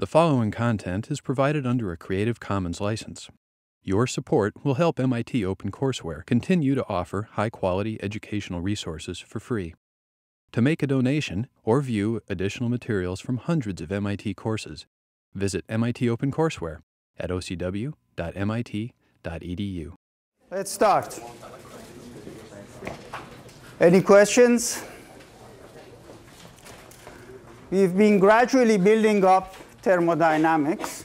The following content is provided under a Creative Commons license. Your support will help MIT OpenCourseware continue to offer high quality educational resources for free. To make a donation or view additional materials from hundreds of MIT courses, visit MIT OpenCourseware at ocw.mit.edu. Let's start. Any questions? We've been gradually building up thermodynamics.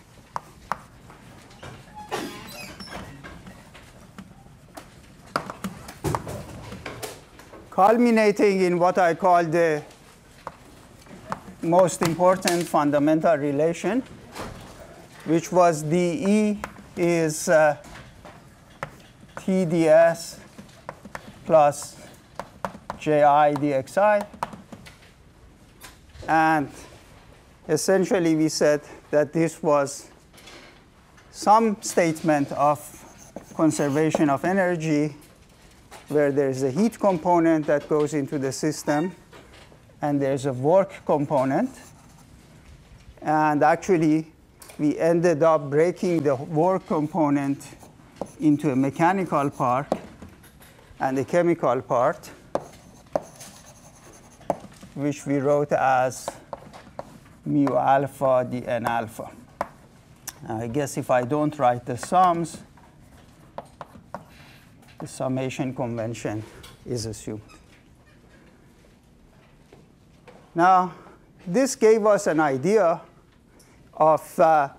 Culminating in what I call the most important fundamental relation, which was dE is uh, TdS plus JI dxi. And essentially we said that this was some statement of conservation of energy where there's a heat component that goes into the system and there's a work component. And actually, we ended up breaking the work component into a mechanical part and a chemical part, which we wrote as mu alpha dn alpha. I guess if I don't write the sums, the summation convention is assumed. Now, this gave us an idea of uh,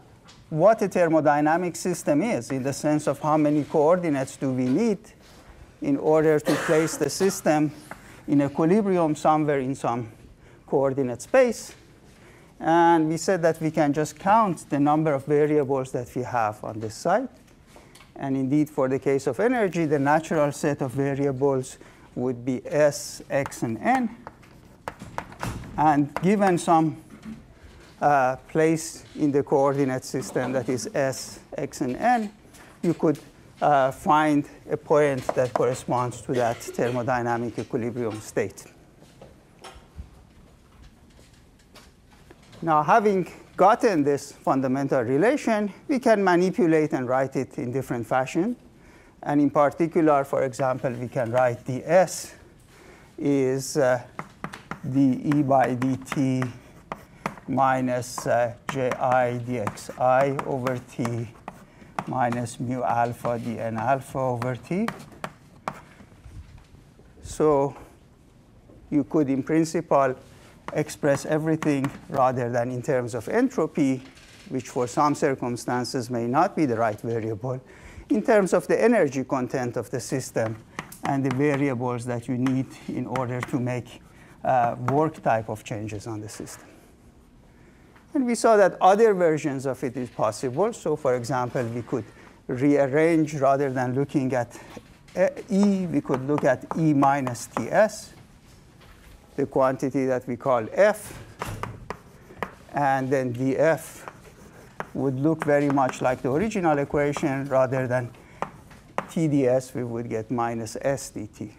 what a thermodynamic system is in the sense of how many coordinates do we need in order to place the system in equilibrium somewhere in some coordinate space. And we said that we can just count the number of variables that we have on this side. And indeed, for the case of energy, the natural set of variables would be S, X, and N. And given some uh, place in the coordinate system that is S, X, and N, you could uh, find a point that corresponds to that thermodynamic equilibrium state. Now, having gotten this fundamental relation, we can manipulate and write it in different fashion. And in particular, for example, we can write ds is uh, dE by dt minus uh, ji dxi over t minus mu alpha dn alpha over t. So you could, in principle, express everything rather than in terms of entropy, which for some circumstances may not be the right variable, in terms of the energy content of the system and the variables that you need in order to make uh, work type of changes on the system. And we saw that other versions of it is possible. So for example, we could rearrange rather than looking at E, we could look at E minus TS the quantity that we call f. And then df would look very much like the original equation. Rather than TdS, we would get minus S dt.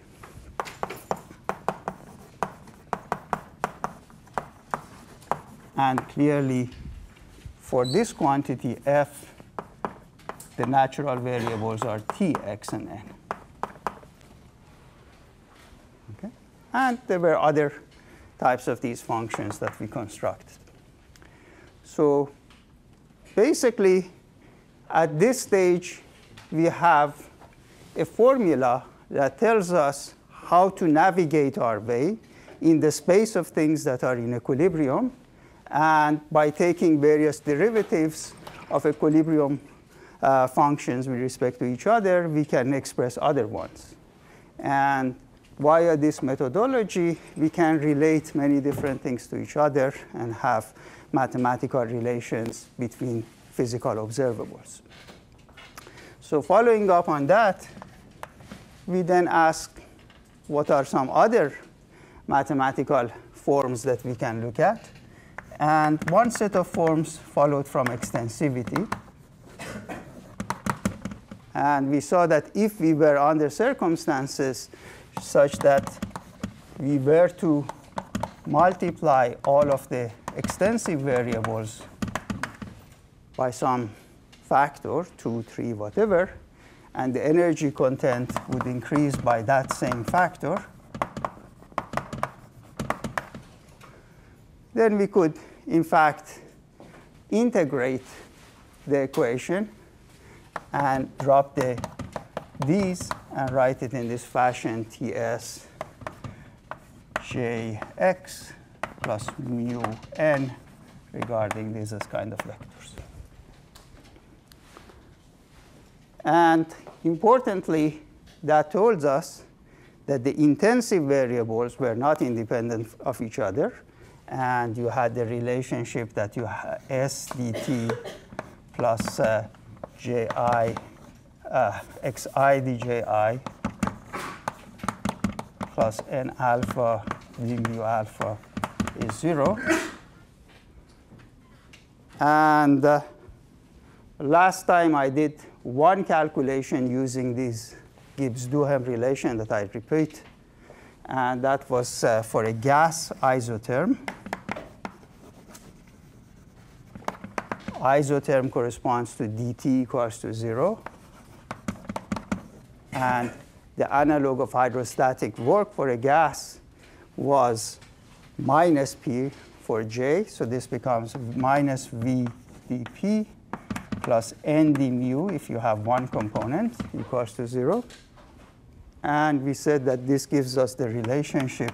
And clearly, for this quantity f, the natural variables are t, x, and n. And there were other types of these functions that we constructed. So basically, at this stage, we have a formula that tells us how to navigate our way in the space of things that are in equilibrium. And by taking various derivatives of equilibrium uh, functions with respect to each other, we can express other ones. And via this methodology, we can relate many different things to each other and have mathematical relations between physical observables. So following up on that, we then ask what are some other mathematical forms that we can look at. And one set of forms followed from extensivity. And we saw that if we were under circumstances such that we were to multiply all of the extensive variables by some factor, 2, 3, whatever, and the energy content would increase by that same factor, then we could, in fact, integrate the equation and drop the these and write it in this fashion Ts jx plus mu n regarding these as kind of vectors. And importantly, that tells us that the intensive variables were not independent of each other. And you had the relationship that you had s dt plus uh, ji uh, xi dji plus n alpha d mu alpha is 0. And uh, last time I did one calculation using this Gibbs-Duhem relation that I repeat, and that was uh, for a gas isotherm. Isotherm corresponds to dt equals to 0. And the analog of hydrostatic work for a gas was minus P for J. So this becomes minus V dP plus N d mu if you have one component equals to 0. And we said that this gives us the relationship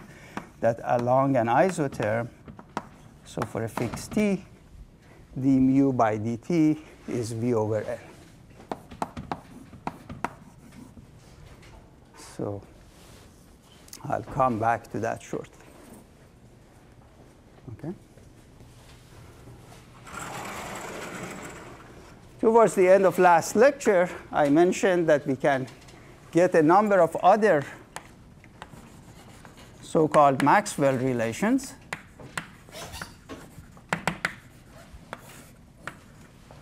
that along an isotherm, so for a fixed t, d mu by dt is V over N. So I'll come back to that shortly. Okay. Towards the end of last lecture, I mentioned that we can get a number of other so-called Maxwell relations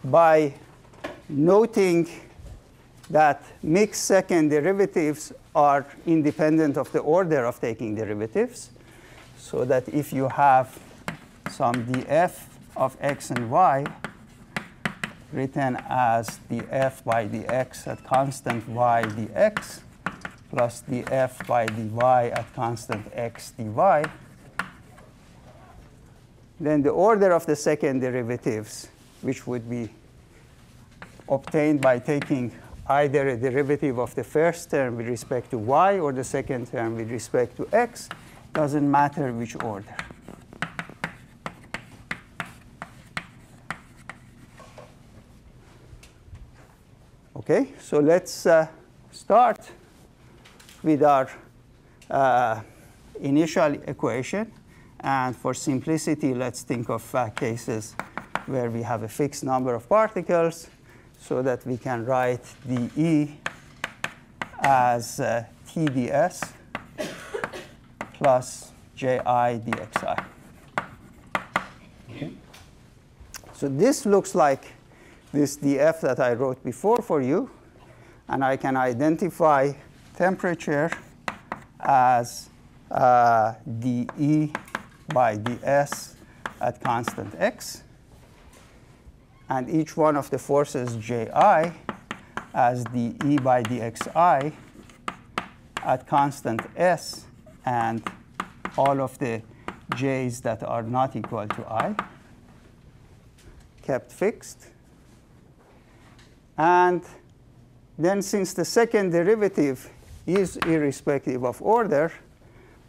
by noting that mixed second derivatives are independent of the order of taking derivatives. So that if you have some df of x and y written as df by dx at constant y dx plus df by dy at constant x dy, then the order of the second derivatives, which would be obtained by taking either a derivative of the first term with respect to y or the second term with respect to x, doesn't matter which order. Okay, so let's uh, start with our uh, initial equation. And for simplicity, let's think of uh, cases where we have a fixed number of particles so that we can write dE as uh, TdS plus Ji dxi. Okay. So this looks like this dF that I wrote before for you. And I can identify temperature as uh, dE by ds at constant x and each one of the forces ji as the E by dxi at constant s and all of the j's that are not equal to i kept fixed. And then since the second derivative is irrespective of order,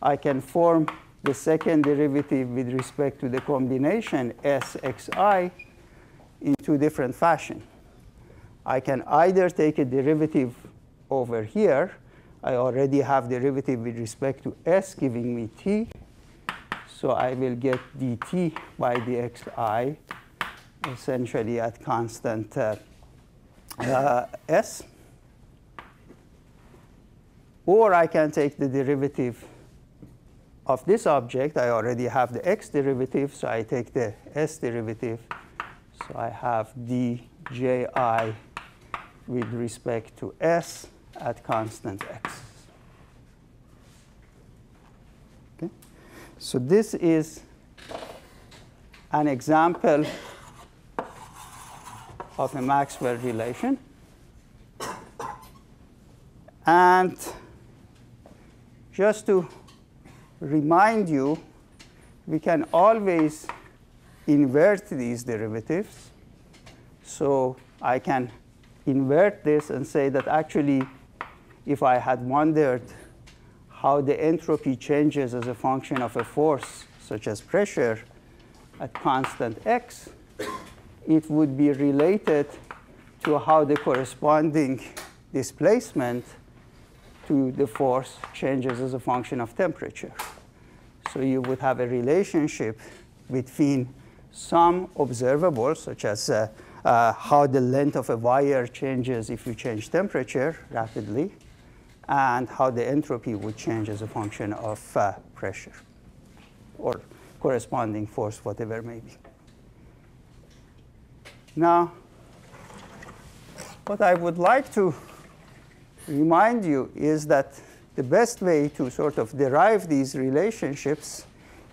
I can form the second derivative with respect to the combination sxi in two different fashion. I can either take a derivative over here. I already have derivative with respect to s giving me t. So I will get dt by dxi essentially at constant uh, uh, s. Or I can take the derivative of this object. I already have the x derivative, so I take the s derivative so I have dji with respect to s at constant x. Okay? So this is an example of a Maxwell relation. And just to remind you, we can always invert these derivatives. So I can invert this and say that actually, if I had wondered how the entropy changes as a function of a force, such as pressure, at constant x, it would be related to how the corresponding displacement to the force changes as a function of temperature. So you would have a relationship between some observables, such as uh, uh, how the length of a wire changes if you change temperature rapidly, and how the entropy would change as a function of uh, pressure or corresponding force, whatever may be. Now, what I would like to remind you is that the best way to sort of derive these relationships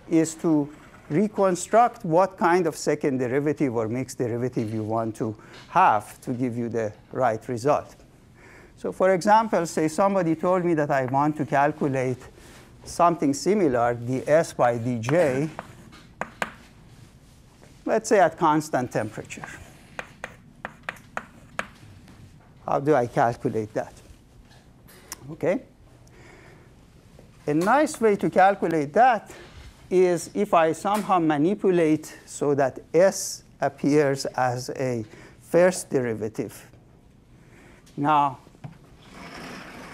is to reconstruct what kind of second derivative or mixed derivative you want to have to give you the right result. So for example, say somebody told me that I want to calculate something similar, ds by dj, let's say at constant temperature. How do I calculate that? Okay. A nice way to calculate that is if I somehow manipulate so that s appears as a first derivative. Now,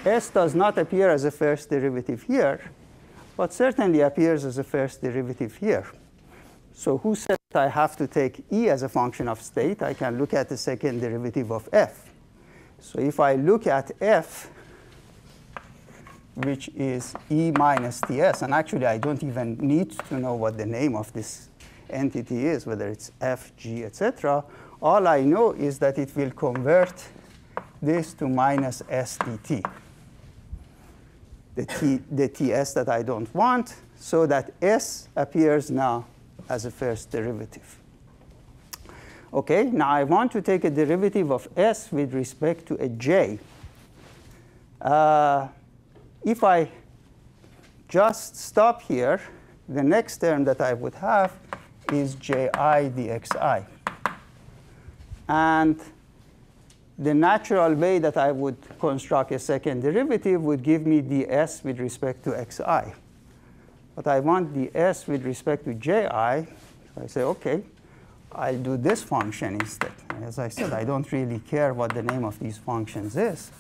s does not appear as a first derivative here, but certainly appears as a first derivative here. So who said I have to take e as a function of state? I can look at the second derivative of f. So if I look at f, which is E minus Ts. And actually, I don't even need to know what the name of this entity is, whether it's F, G, etc. All I know is that it will convert this to minus S dt, the, T, the Ts that I don't want, so that S appears now as a first derivative. OK, now I want to take a derivative of S with respect to a J. Uh, if I just stop here, the next term that I would have is ji dxi. And the natural way that I would construct a second derivative would give me ds with respect to xi. But I want ds with respect to ji. So I say, OK, I'll do this function instead. As I said, I don't really care what the name of these functions is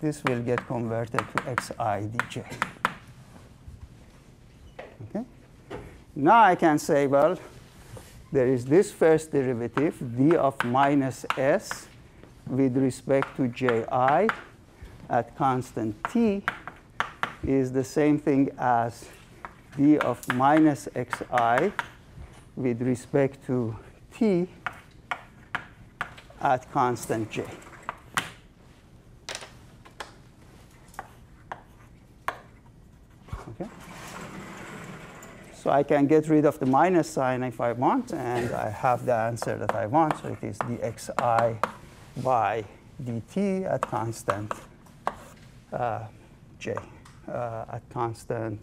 this will get converted to xi dj. Okay? Now I can say, well, there is this first derivative, d of minus s with respect to ji at constant t is the same thing as d of minus xi with respect to t at constant j. So I can get rid of the minus sign if I want, and I have the answer that I want. So it is dxi by dt at constant uh, j, uh, at constant,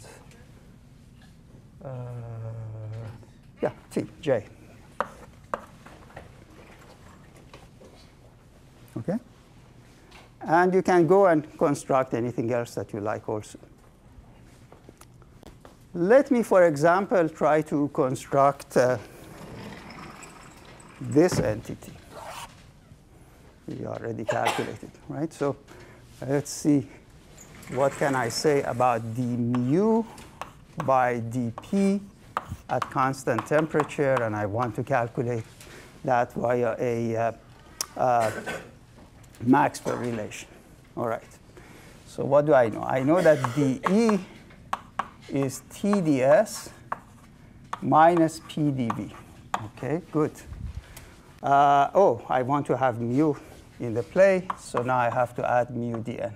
uh, yeah, t, j. Okay? And you can go and construct anything else that you like also. Let me, for example, try to construct uh, this entity. We already calculated, right? So let's see what can I say about d mu by dp at constant temperature, and I want to calculate that via a uh, uh, Maxwell relation. All right. So what do I know? I know that dE is TDS minus PdV. Okay, good. Uh, oh, I want to have mu in the play, so now I have to add mu dn.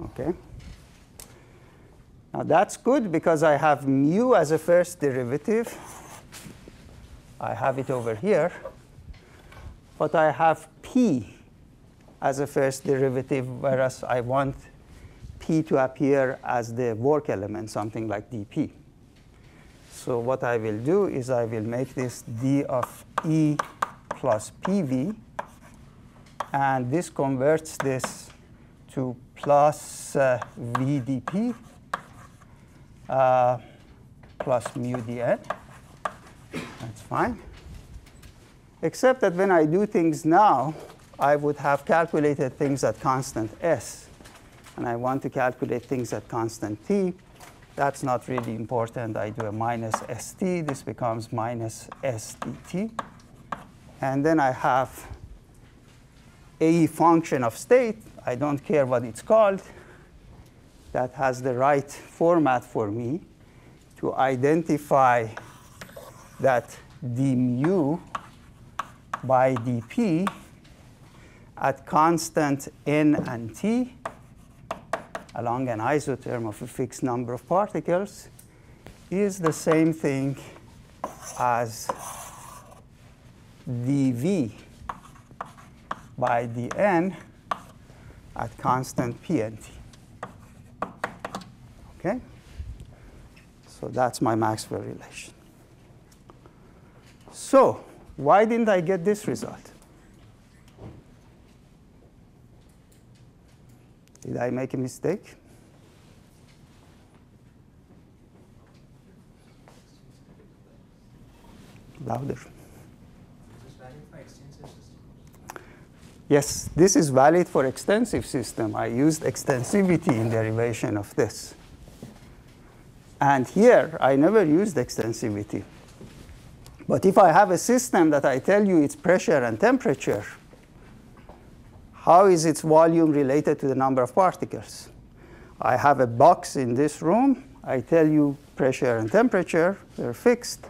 Okay. Now that's good because I have mu as a first derivative. I have it over here. but I have p as a first derivative, whereas I want p to appear as the work element, something like dp. So what I will do is I will make this d of e plus pv, and this converts this to plus uh, v dp uh, plus mu dn. That's fine. Except that when I do things now, I would have calculated things at constant s. And I want to calculate things at constant t. That's not really important. I do a minus st. This becomes minus s dt. And then I have a function of state. I don't care what it's called. That has the right format for me to identify that d mu by dp at constant n and t along an isotherm of a fixed number of particles is the same thing as dv by dn at constant p and t. Okay? So that's my Maxwell relation. So why didn't I get this result? Did I make a mistake? Louder. Yes, this is valid for extensive system. I used extensivity in derivation of this. And here, I never used extensivity. But if I have a system that I tell you its pressure and temperature, how is its volume related to the number of particles? I have a box in this room. I tell you pressure and temperature, they're fixed.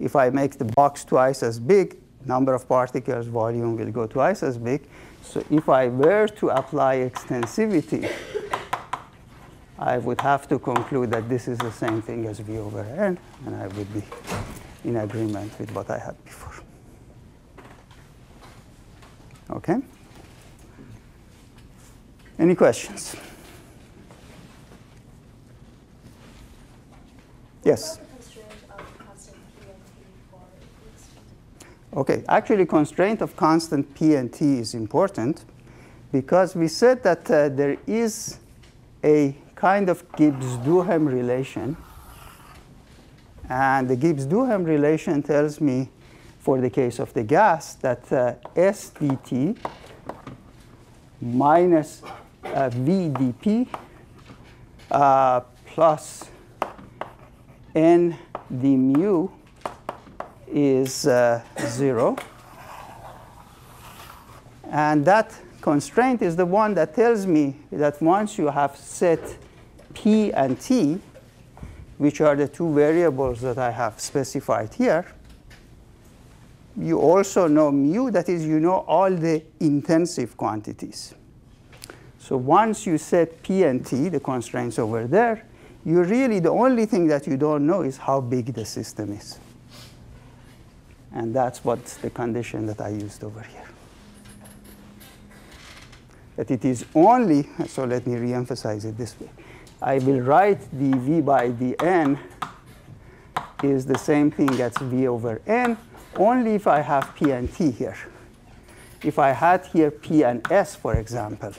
If I make the box twice as big, number of particles, volume will go twice as big. So if I were to apply extensivity, I would have to conclude that this is the same thing as V over N, and I would be in agreement with what I had before. Okay? Any questions? Yes? Okay, actually constraint of constant P and T is important because we said that uh, there is a kind of Gibbs-Duhem relation. And the Gibbs-Duhem relation tells me, for the case of the gas, that uh, S dt minus uh, V dp uh, plus n d mu is uh, 0. And that constraint is the one that tells me that once you have set p and t, which are the two variables that I have specified here, you also know mu, that is, you know all the intensive quantities. So once you set p and t, the constraints over there, you really, the only thing that you don't know is how big the system is. And that's what's the condition that I used over here. That it is only, so let me reemphasize it this way. I will write dv by dn is the same thing as v over n, only if I have p and t here. If I had here p and s, for example,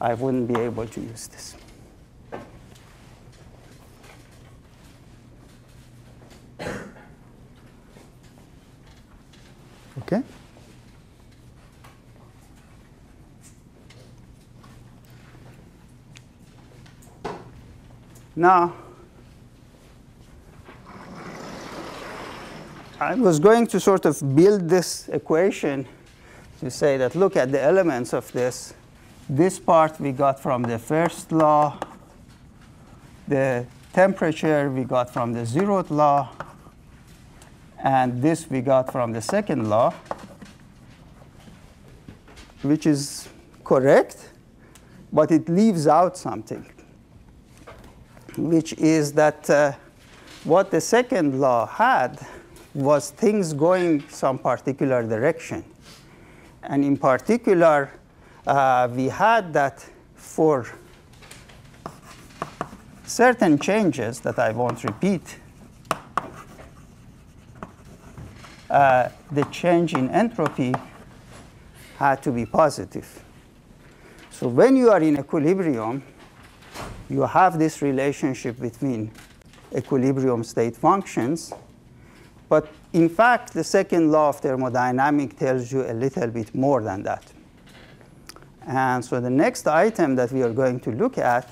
I wouldn't be able to use this. Okay? Now, I was going to sort of build this equation to say that look at the elements of this. This part we got from the first law. The temperature we got from the zeroth law. And this we got from the second law, which is correct, but it leaves out something, which is that uh, what the second law had was things going some particular direction. And in particular, uh, we had that for certain changes that I won't repeat, uh, the change in entropy had to be positive. So when you are in equilibrium, you have this relationship between equilibrium state functions. But in fact, the second law of thermodynamics tells you a little bit more than that. And so the next item that we are going to look at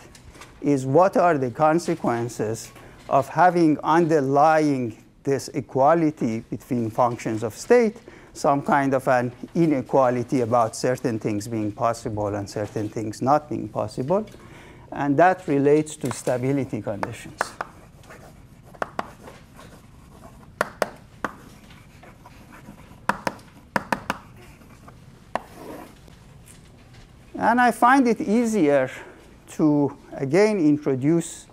is what are the consequences of having underlying this equality between functions of state, some kind of an inequality about certain things being possible and certain things not being possible. And that relates to stability conditions. And I find it easier to, again, introduce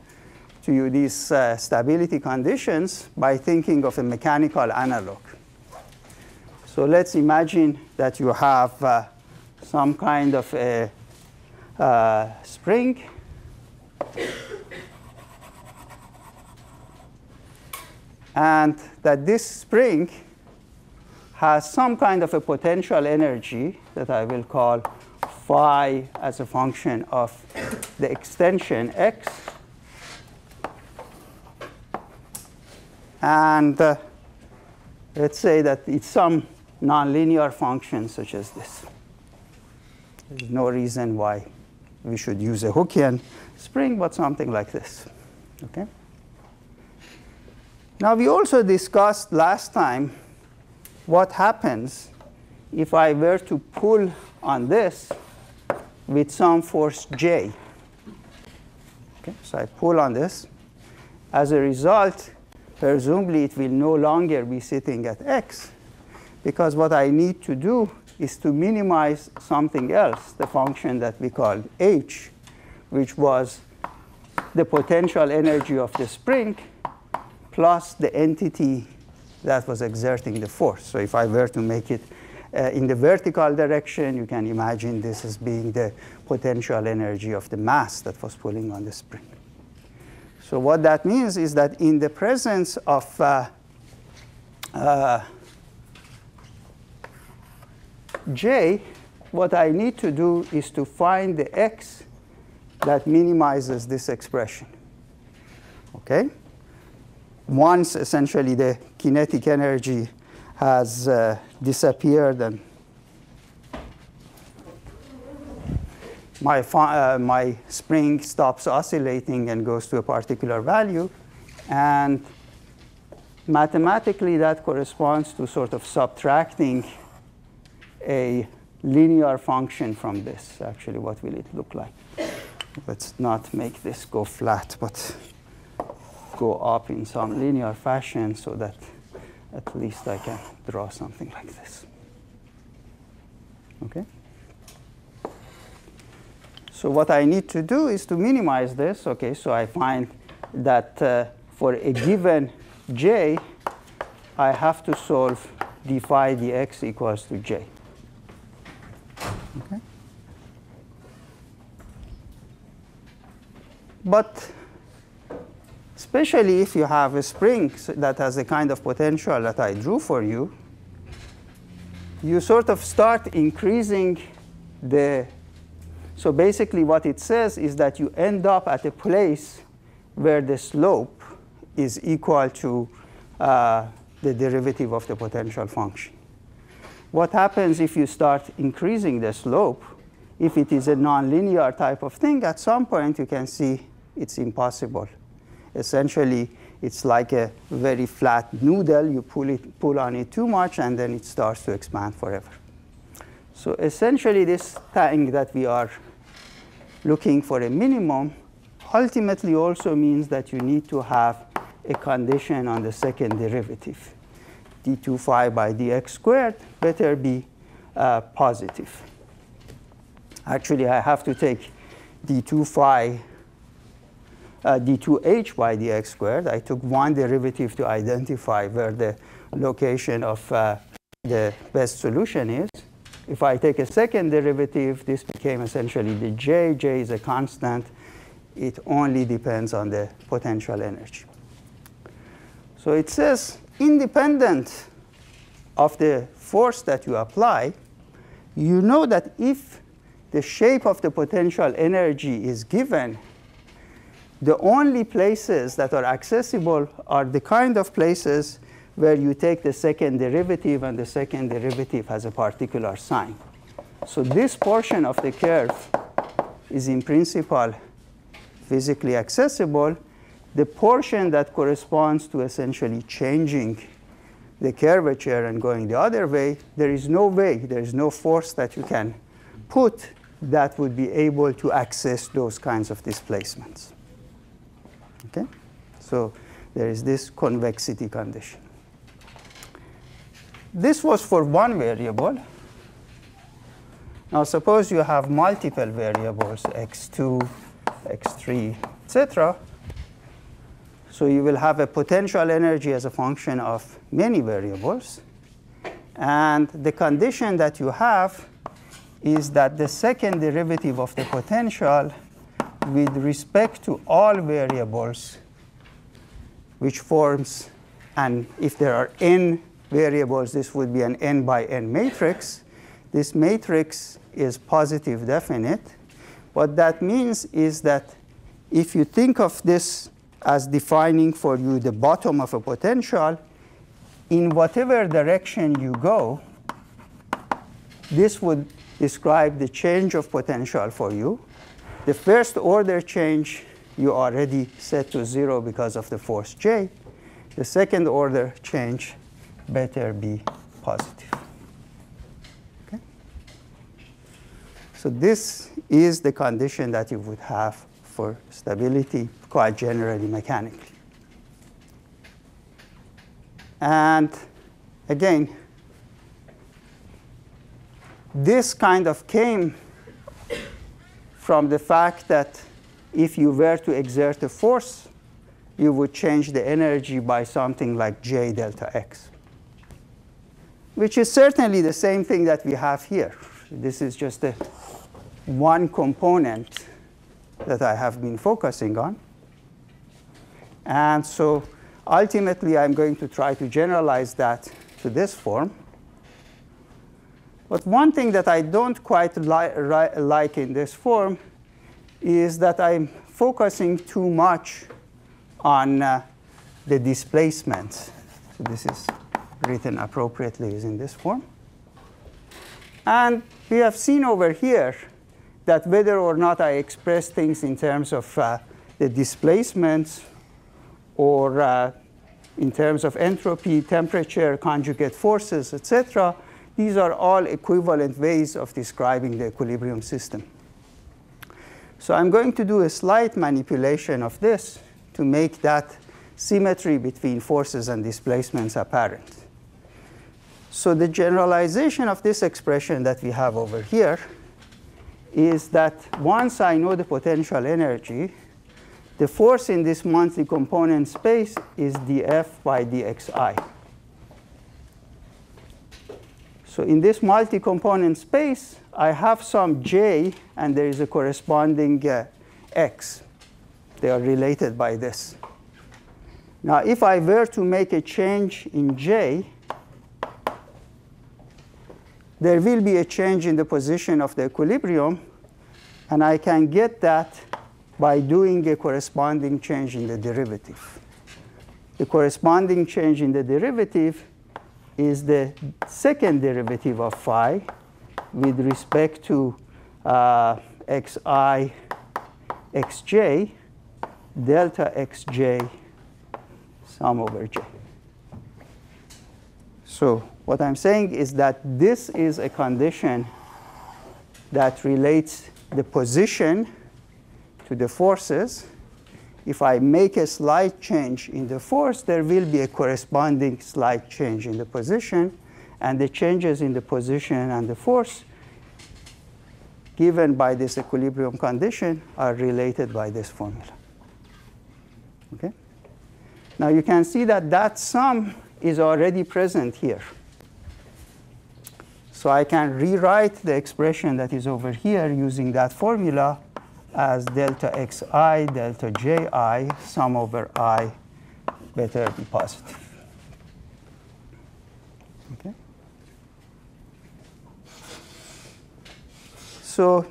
to you these uh, stability conditions by thinking of a mechanical analog. So let's imagine that you have uh, some kind of a uh, spring. And that this spring has some kind of a potential energy that I will call phi as a function of the extension x. And uh, let's say that it's some nonlinear function such as this. There's no reason why we should use a Hookean spring, but something like this. Okay? Now, we also discussed last time what happens if I were to pull on this with some force J. Okay, so I pull on this. As a result, presumably it will no longer be sitting at x, because what I need to do is to minimize something else, the function that we call h, which was the potential energy of the spring plus the entity that was exerting the force. So if I were to make it uh, in the vertical direction, you can imagine this as being the potential energy of the mass that was pulling on the spring. So what that means is that in the presence of uh, uh, J, what I need to do is to find the x that minimizes this expression. Okay? Once essentially the kinetic energy has uh, disappeared and my, uh, my spring stops oscillating and goes to a particular value. And mathematically, that corresponds to sort of subtracting a linear function from this. Actually, what will it look like? Let's not make this go flat, but go up in some linear fashion so that at least I can draw something like this. Okay? So what I need to do is to minimize this. Okay, so I find that uh, for a given j, I have to solve d phi dx equals to j. Okay? But especially if you have a spring that has the kind of potential that I drew for you, you sort of start increasing the. So basically, what it says is that you end up at a place where the slope is equal to uh, the derivative of the potential function. What happens if you start increasing the slope? If it is a nonlinear type of thing, at some point you can see it's impossible. Essentially, it's like a very flat noodle. You pull, it, pull on it too much, and then it starts to expand forever. So essentially, this thing that we are looking for a minimum ultimately also means that you need to have a condition on the second derivative. d2 phi by dx squared better be uh, positive. Actually, I have to take d2 phi d2h by dx squared. I took one derivative to identify where the location of uh, the best solution is. if I take a second derivative, this became essentially the J. J is a constant. It only depends on the potential energy. So it says independent of the force that you apply, you know that if the shape of the potential energy is given, the only places that are accessible are the kind of places where you take the second derivative and the second derivative has a particular sign. So this portion of the curve is in principle physically accessible. The portion that corresponds to essentially changing the curvature and going the other way, there is no way, there is no force that you can put that would be able to access those kinds of displacements. Okay? So there is this convexity condition. This was for one variable. Now suppose you have multiple variables, x2, x3, etc. So you will have a potential energy as a function of many variables. And the condition that you have is that the second derivative of the potential with respect to all variables, which forms, and if there are n variables, this would be an n by n matrix. This matrix is positive definite. What that means is that if you think of this as defining for you the bottom of a potential, in whatever direction you go, this would describe the change of potential for you. The first order change you already set to zero because of the force J. The second order change better be positive. Okay? So this is the condition that you would have for stability quite generally mechanically. And again, this kind of came from the fact that if you were to exert a force, you would change the energy by something like J delta X, which is certainly the same thing that we have here. This is just a one component that I have been focusing on. And so ultimately, I'm going to try to generalize that to this form. But one thing that I don't quite li like in this form is that I'm focusing too much on uh, the displacements. So this is written appropriately is in this form. And we have seen over here that whether or not I express things in terms of uh, the displacements or uh, in terms of entropy, temperature, conjugate forces, etc., these are all equivalent ways of describing the equilibrium system. So I'm going to do a slight manipulation of this to make that symmetry between forces and displacements apparent. So the generalization of this expression that we have over here is that once I know the potential energy, the force in this multi-component space is df by dxi. So in this multi-component space, I have some j, and there is a corresponding uh, x. They are related by this. Now, if I were to make a change in j, there will be a change in the position of the equilibrium, and I can get that by doing a corresponding change in the derivative. The corresponding change in the derivative is the second derivative of phi with respect to uh, xi, xj, delta xj, sum over j. So what I'm saying is that this is a condition that relates the position to the forces if I make a slight change in the force, there will be a corresponding slight change in the position. And the changes in the position and the force given by this equilibrium condition are related by this formula. Okay? Now you can see that that sum is already present here. So I can rewrite the expression that is over here using that formula as delta xi, delta ji, sum over i, better be positive. Okay. So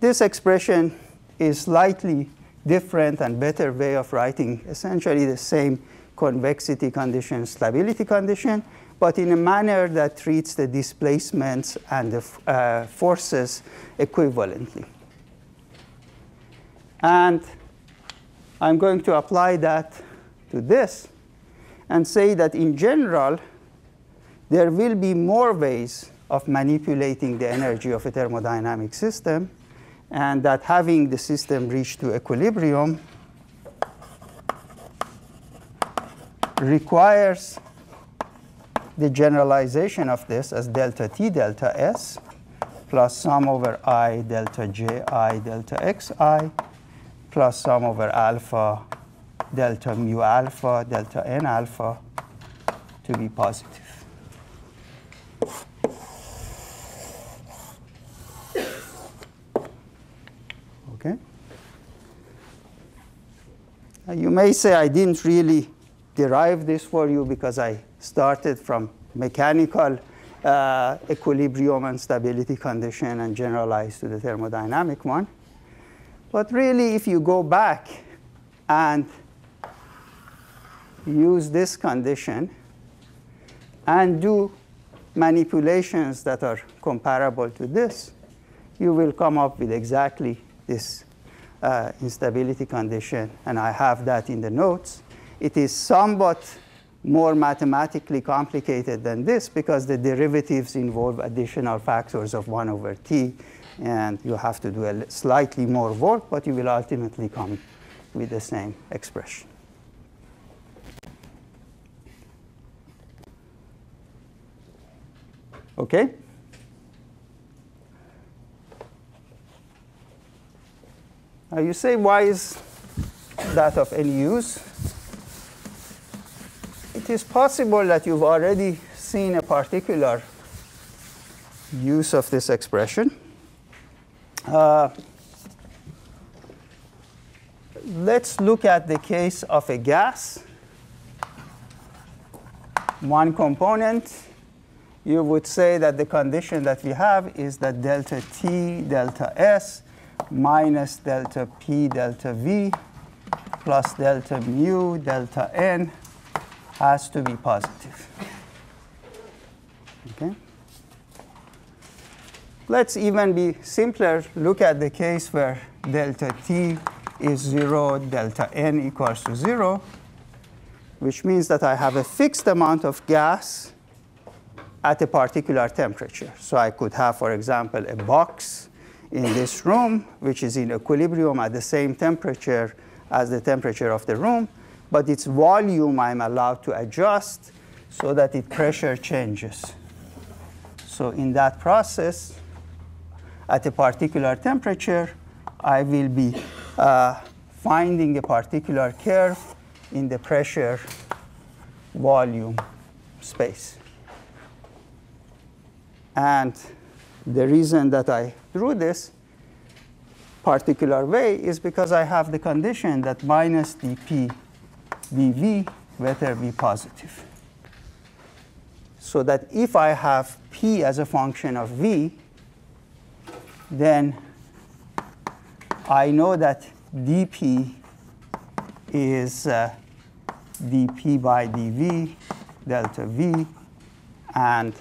this expression is slightly different and better way of writing essentially the same convexity condition, stability condition, but in a manner that treats the displacements and the uh, forces equivalently. And I'm going to apply that to this and say that in general, there will be more ways of manipulating the energy of a thermodynamic system, and that having the system reach to equilibrium requires the generalization of this as delta t delta s plus sum over i delta j i delta xi plus sum over alpha delta mu alpha delta n alpha to be positive. Okay? you may say I didn't really derive this for you because I started from mechanical uh, equilibrium and stability condition and generalized to the thermodynamic one. But really, if you go back and use this condition and do manipulations that are comparable to this, you will come up with exactly this uh, instability condition. And I have that in the notes. It is somewhat more mathematically complicated than this because the derivatives involve additional factors of 1 over t, and you have to do a slightly more work, but you will ultimately come with the same expression. Okay? Now you say, why is that of any use? It is possible that you've already seen a particular use of this expression. Uh, let's look at the case of a gas. One component, you would say that the condition that we have is that delta T delta S minus delta P delta V plus delta mu delta N has to be positive. Okay? Let's even be simpler. Look at the case where delta t is 0, delta n equals to 0, which means that I have a fixed amount of gas at a particular temperature. So I could have, for example, a box in this room, which is in equilibrium at the same temperature as the temperature of the room, but its volume I'm allowed to adjust so that its pressure changes. So in that process, at a particular temperature, I will be uh, finding a particular curve in the pressure volume space. And the reason that I drew this particular way is because I have the condition that minus dp dv better be positive. So that if I have p as a function of v, then I know that dp is uh, dp by dv delta v, and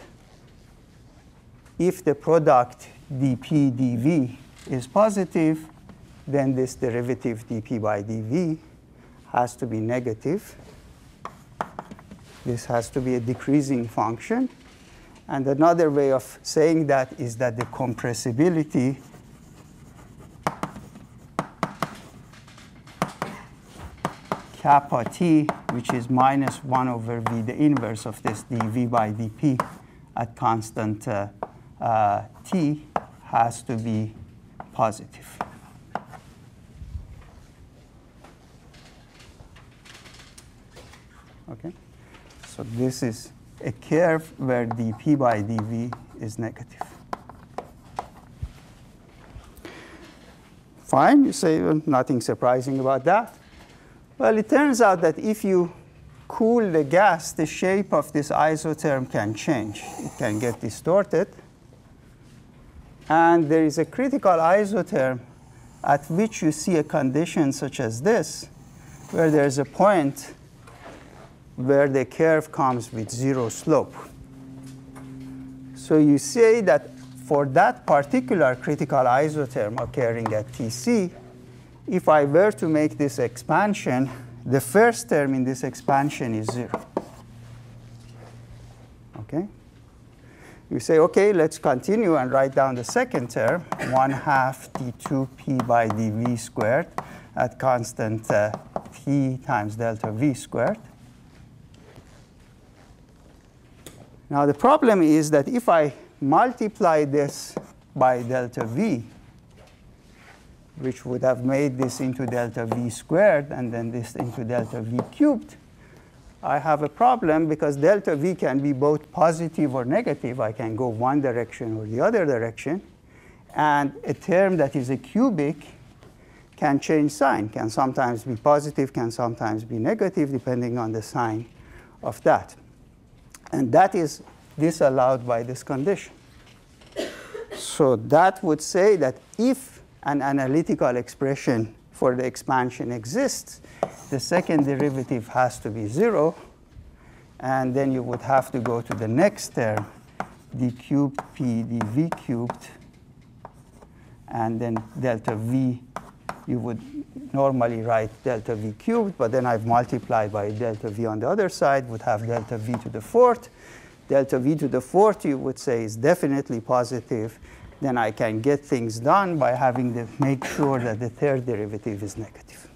if the product dp dv is positive, then this derivative dp by dv has to be negative. This has to be a decreasing function. And another way of saying that is that the compressibility kappa t, which is minus 1 over v, the inverse of this dv by dp at constant uh, uh, t, has to be positive. Okay? So this is a curve where dp by dv is negative. Fine, you say well, nothing surprising about that. Well, it turns out that if you cool the gas, the shape of this isotherm can change. It can get distorted. And there is a critical isotherm at which you see a condition such as this, where there's a point where the curve comes with zero slope. So you say that for that particular critical isotherm occurring at Tc, if I were to make this expansion, the first term in this expansion is 0. Okay? You say, okay, let's continue and write down the second term, 1 half d2p by dv squared at constant uh, t times delta v squared. Now the problem is that if I multiply this by delta v, which would have made this into delta v squared and then this into delta v cubed, I have a problem because delta v can be both positive or negative. I can go one direction or the other direction. And a term that is a cubic can change sign, can sometimes be positive, can sometimes be negative, depending on the sign of that. And that is disallowed by this condition. So that would say that if an analytical expression for the expansion exists, the second derivative has to be 0. And then you would have to go to the next term, d cubed p dv cubed. And then delta v, you would normally write delta v cubed, but then I've multiplied by delta v on the other side, would have delta v to the fourth. Delta v to the fourth, you would say, is definitely positive then I can get things done by having to make sure that the third derivative is negative.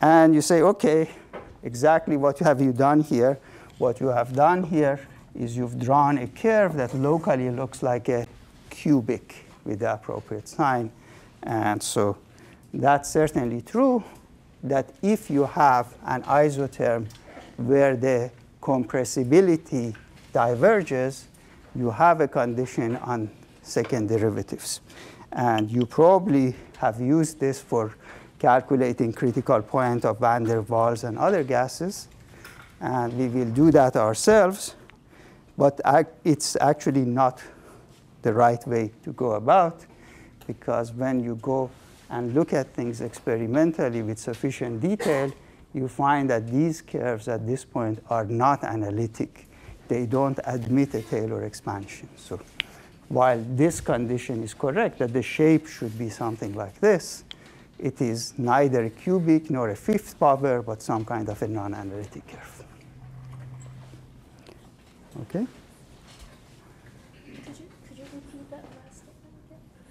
And you say, OK, exactly what have you done here? What you have done here is you've drawn a curve that locally looks like a cubic with the appropriate sign. And so that's certainly true that if you have an isotherm where the compressibility diverges, you have a condition on second derivatives. And you probably have used this for calculating critical point of van der Waals and other gases. And we will do that ourselves. But it's actually not the right way to go about because when you go and look at things experimentally with sufficient detail, you find that these curves at this point are not analytic they don't admit a Taylor expansion. So while this condition is correct, that the shape should be something like this, it is neither a cubic nor a fifth power, but some kind of a non-analytic curve. Okay?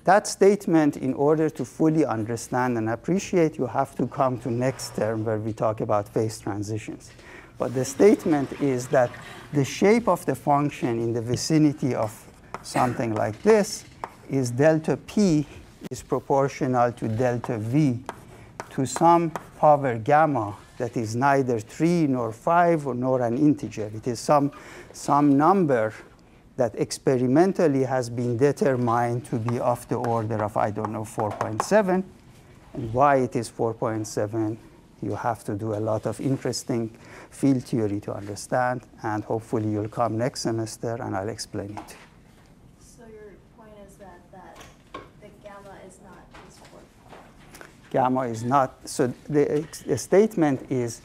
That statement, in order to fully understand and appreciate, you have to come to next term where we talk about phase transitions. But the statement is that the shape of the function in the vicinity of something like this is delta p is proportional to delta v to some power gamma that is neither 3 nor 5 or nor an integer. It is some, some number that experimentally has been determined to be of the order of, I don't know, 4.7. And why it is 4.7, you have to do a lot of interesting field theory to understand, and hopefully you'll come next semester and I'll explain it. So your point is that, that the gamma is not this Gamma is not, so the, the statement is,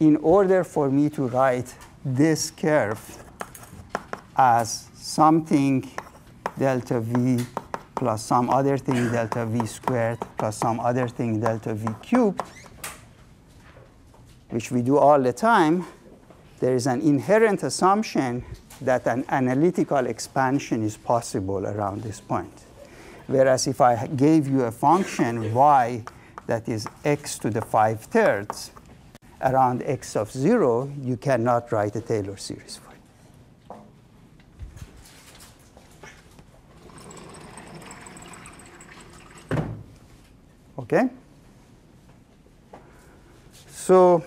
in order for me to write this curve as something delta v plus some other thing delta v squared plus some other thing delta v cubed, which we do all the time, there is an inherent assumption that an analytical expansion is possible around this point. Whereas if I gave you a function y that is x to the 5 thirds around x of 0, you cannot write a Taylor series for Okay. So,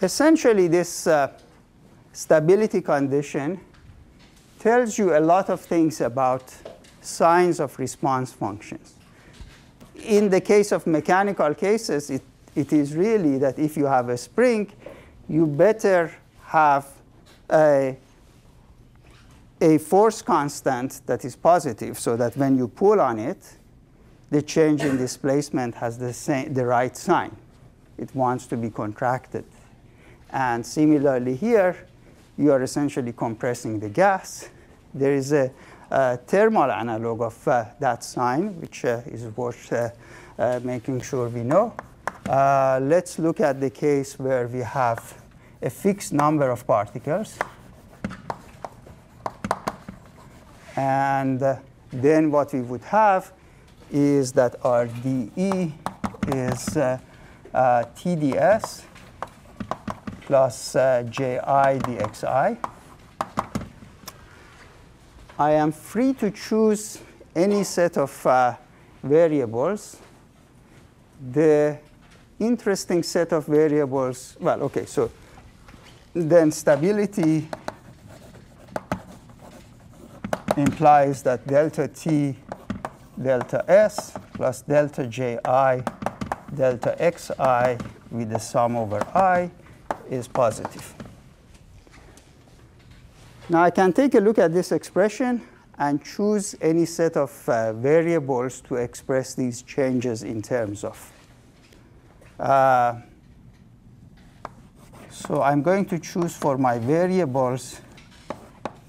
essentially this uh, stability condition tells you a lot of things about signs of response functions. In the case of mechanical cases, it, it is really that if you have a spring, you better have a, a force constant that is positive so that when you pull on it, the change in displacement has the, same, the right sign. It wants to be contracted. And similarly here, you are essentially compressing the gas. There is a, a thermal analog of uh, that sign, which uh, is worth uh, uh making sure we know. Uh, let's look at the case where we have a fixed number of particles. And uh, then what we would have is that our dE is uh, uh, TdS plus uh, Ji dxi. I am free to choose any set of uh, variables. The interesting set of variables, well, okay, so then stability implies that delta t delta s plus delta ji delta xi with the sum over i is positive. Now I can take a look at this expression and choose any set of uh, variables to express these changes in terms of. Uh, so I'm going to choose for my variables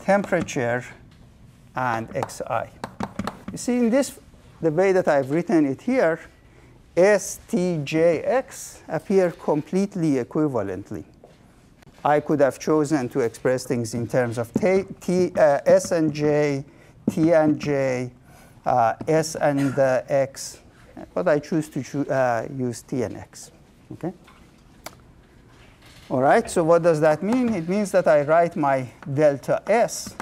temperature and xi. You see, in this, the way that I've written it here, S, T, J, X appear completely equivalently. I could have chosen to express things in terms of t, t, uh, S and J, T and J, uh, S and uh, X, but I choose to uh, use T and X. Okay? All right, so what does that mean? It means that I write my delta S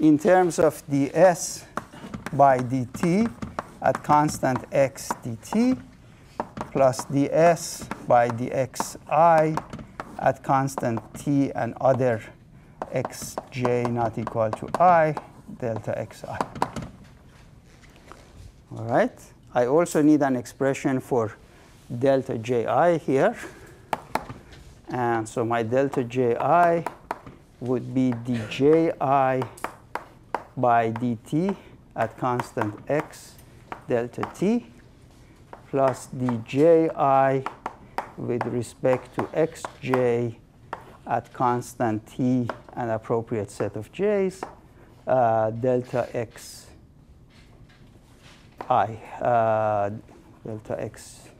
in terms of ds by dt at constant x dt plus ds by dxi at constant t and other xj not equal to i delta xi. All right. I also need an expression for delta ji here. And so my delta ji would be dji by dt at constant x delta t plus dji with respect to xj at constant t an appropriate set of j's uh, delta x i uh, delta x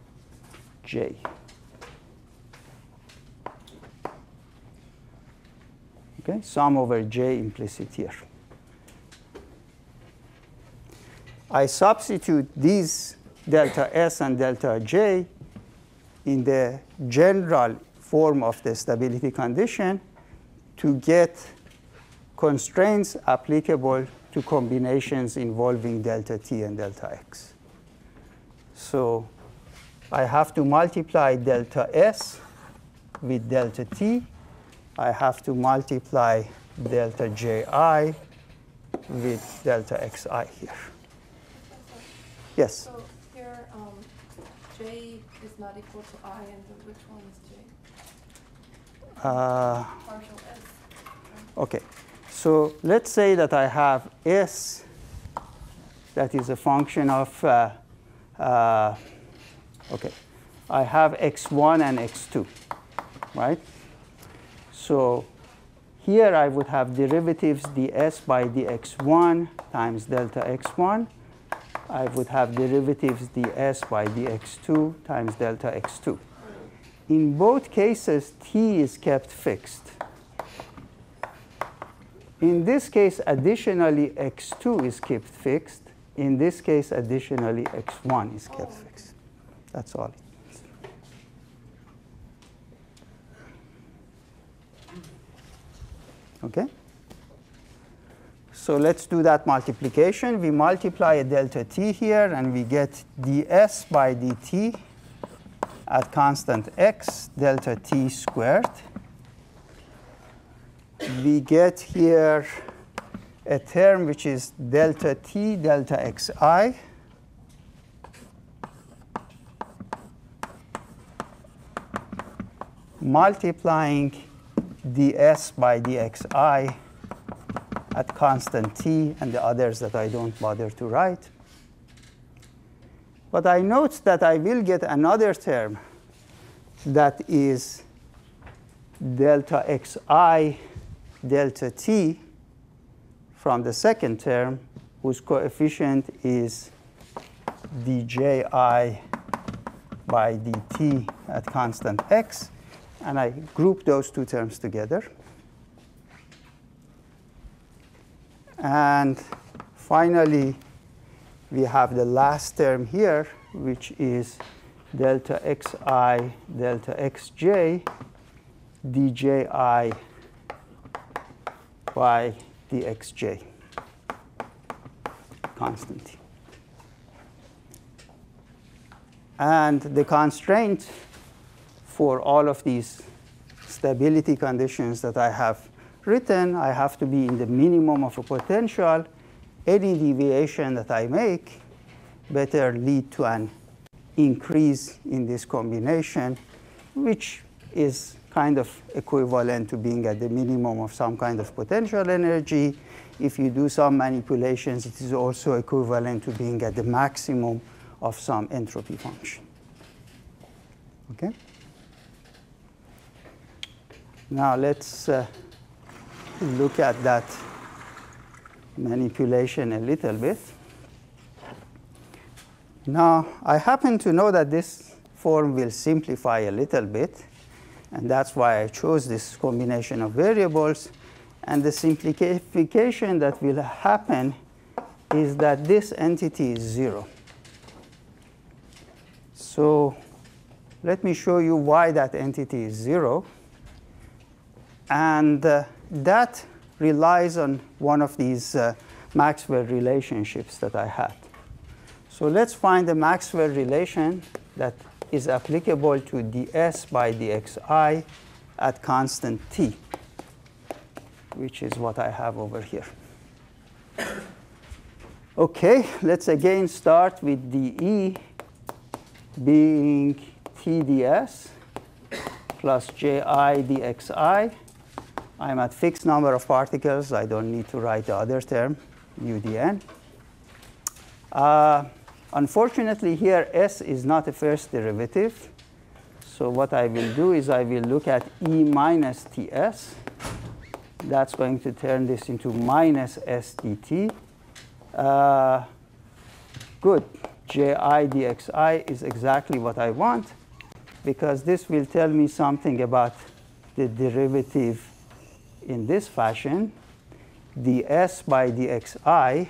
j. Okay, sum over j implicit here. I substitute these delta S and delta J in the general form of the stability condition to get constraints applicable to combinations involving delta T and delta X. So I have to multiply delta S with delta T. I have to multiply delta Ji with delta Xi here. Yes. So here, um, J is not equal to I, and which one is J? Uh, Partial S. Okay. So let's say that I have S that is a function of, uh, uh, okay, I have x1 and x2, right? So here I would have derivatives ds by dx1 times delta x1 I would have derivatives ds by dx2 times delta x2. In both cases, t is kept fixed. In this case, additionally, x2 is kept fixed. In this case, additionally, x1 is kept fixed. That's all. Okay? So let's do that multiplication. We multiply a delta t here, and we get ds by dt at constant x delta t squared. We get here a term which is delta t delta xi. multiplying ds by dxi at constant t and the others that I don't bother to write. But I note that I will get another term that is delta xi delta t from the second term whose coefficient is dji by dt at constant x. And I group those two terms together. And finally, we have the last term here, which is delta xi delta xj dji by dxj constant. And the constraint for all of these stability conditions that I have written, I have to be in the minimum of a potential. Any deviation that I make better lead to an increase in this combination, which is kind of equivalent to being at the minimum of some kind of potential energy. If you do some manipulations, it is also equivalent to being at the maximum of some entropy function. Okay? Now let's uh, look at that manipulation a little bit. Now, I happen to know that this form will simplify a little bit, and that's why I chose this combination of variables. And the simplification that will happen is that this entity is 0. So let me show you why that entity is 0. And uh, that relies on one of these uh, Maxwell relationships that I had. So let's find the Maxwell relation that is applicable to ds by dxi at constant t, which is what I have over here. OK, let's again start with dE being tds plus ji dxi I'm at fixed number of particles. I don't need to write the other term, udn. Uh, unfortunately, here s is not a first derivative. So what I will do is I will look at e minus ts. That's going to turn this into minus s dt. Uh, good. ji dxi is exactly what I want because this will tell me something about the derivative in this fashion, ds by dxi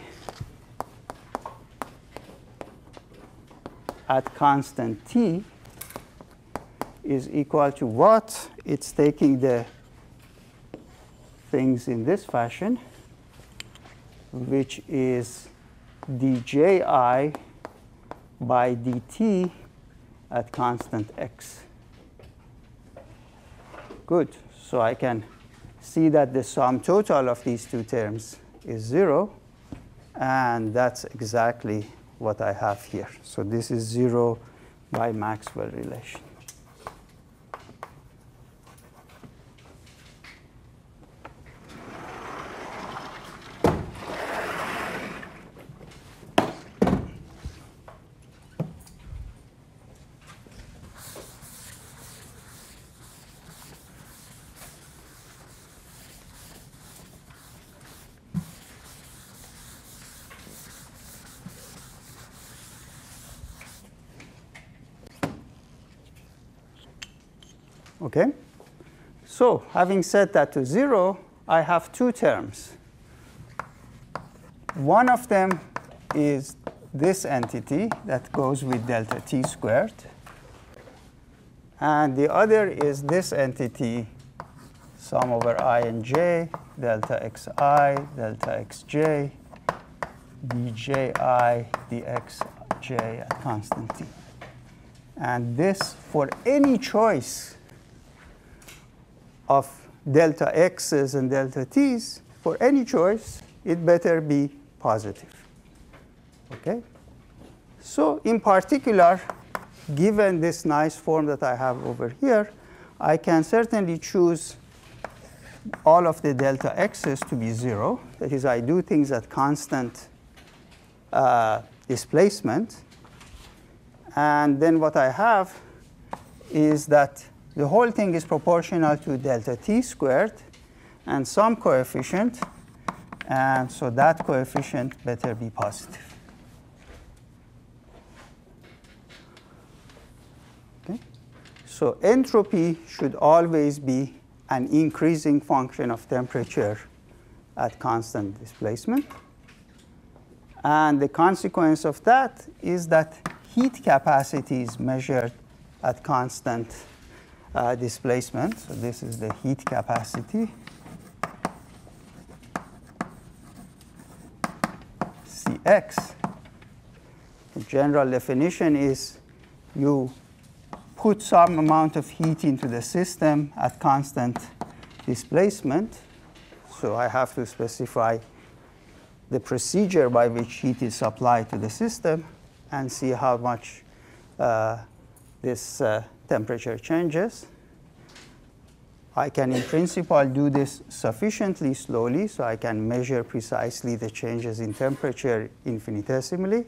at constant t is equal to what? It's taking the things in this fashion, which is dji by dt at constant x. Good. So I can see that the sum total of these two terms is 0. And that's exactly what I have here. So this is 0 by Maxwell relation. Okay? So having set that to 0, I have two terms. One of them is this entity that goes with delta t squared. And the other is this entity, sum over i and j, delta xi, delta xj, dji, dxj at constant t. And this, for any choice of delta x's and delta t's, for any choice, it better be positive. Okay? So in particular, given this nice form that I have over here, I can certainly choose all of the delta x's to be 0. That is, I do things at constant uh, displacement. And then what I have is that the whole thing is proportional to delta t squared and some coefficient. And so that coefficient better be positive. Okay? So entropy should always be an increasing function of temperature at constant displacement. And the consequence of that is that heat capacity is measured at constant uh, displacement. So this is the heat capacity. Cx. The general definition is you put some amount of heat into the system at constant displacement. So I have to specify the procedure by which heat is supplied to the system and see how much uh, this uh, temperature changes. I can, in principle, do this sufficiently slowly so I can measure precisely the changes in temperature infinitesimally.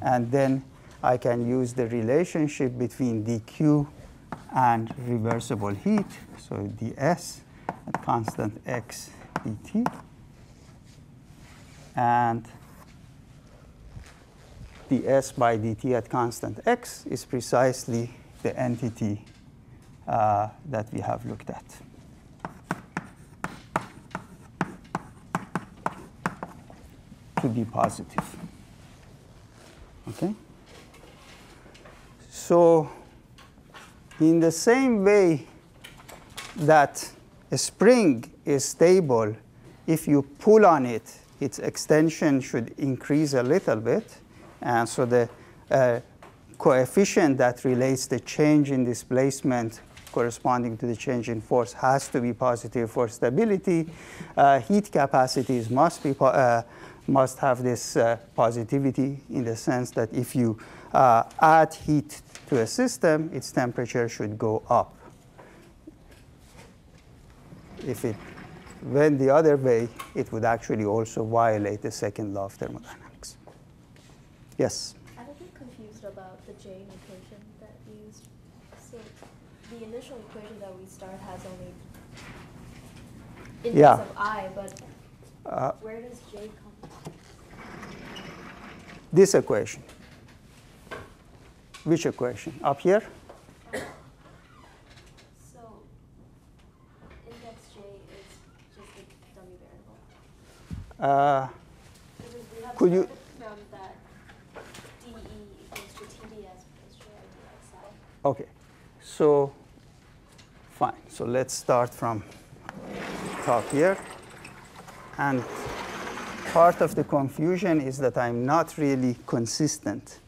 And then I can use the relationship between dq and reversible heat, so ds at constant x dt. And ds by dt at constant x is precisely the entity uh, that we have looked at. To be positive. Okay? So, in the same way that a spring is stable, if you pull on it, its extension should increase a little bit. And so the uh, coefficient that relates the change in displacement corresponding to the change in force has to be positive for stability. Uh, heat capacities must, be uh, must have this uh, positivity in the sense that if you uh, add heat to a system, its temperature should go up. If it went the other way, it would actually also violate the second law of thermodynamics. Yes? I'm a bit confused about the J equation that you used. So the initial equation that we start has only index Yeah. of i, but Uh, where does J come from? this equation. Which equation? Up here? So index J is just a dummy variable. Uh, Because we have Could you- from that dE equals to TdS plus J. Okay, so fine. So let's start from top here. And part of the confusion is that I'm not really consistent.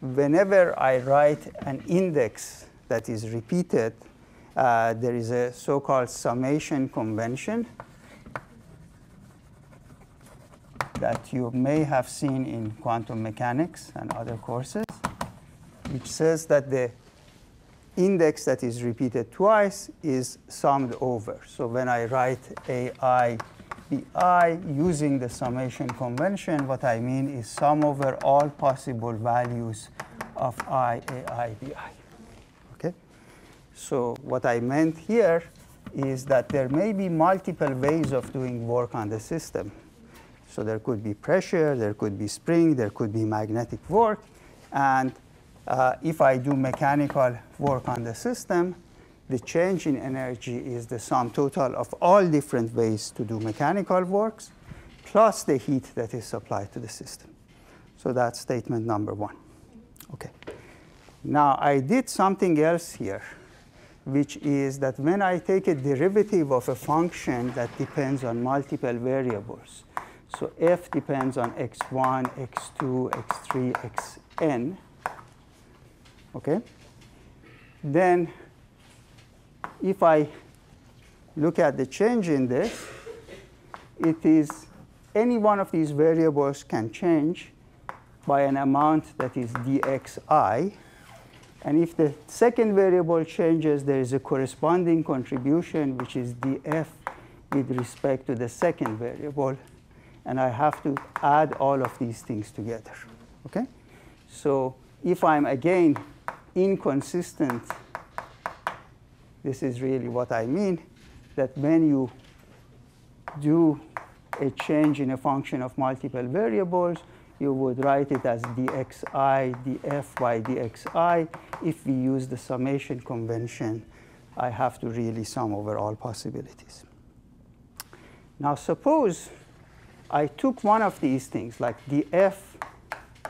Whenever I write an index that is repeated, uh, there is a so-called summation convention that you may have seen in quantum mechanics and other courses, which says that the index that is repeated twice is summed over. So when I write AI BI using the summation convention, what I mean is sum over all possible values of I, AI, BI. Okay? So what I meant here is that there may be multiple ways of doing work on the system. So there could be pressure, there could be spring, there could be magnetic work. And uh, if I do mechanical work on the system, the change in energy is the sum total of all different ways to do mechanical works, plus the heat that is supplied to the system. So that's statement number one. Okay. Now, I did something else here, which is that when I take a derivative of a function that depends on multiple variables, so f depends on x1, x2, x3, xn, okay? then if I look at the change in this, it is any one of these variables can change by an amount that is dxi. And if the second variable changes, there is a corresponding contribution, which is df with respect to the second variable. And I have to add all of these things together. Okay? So if I'm, again, inconsistent, this is really what I mean, that when you do a change in a function of multiple variables, you would write it as dxi, df by dxi. If we use the summation convention, I have to really sum over all possibilities. Now suppose I took one of these things, like df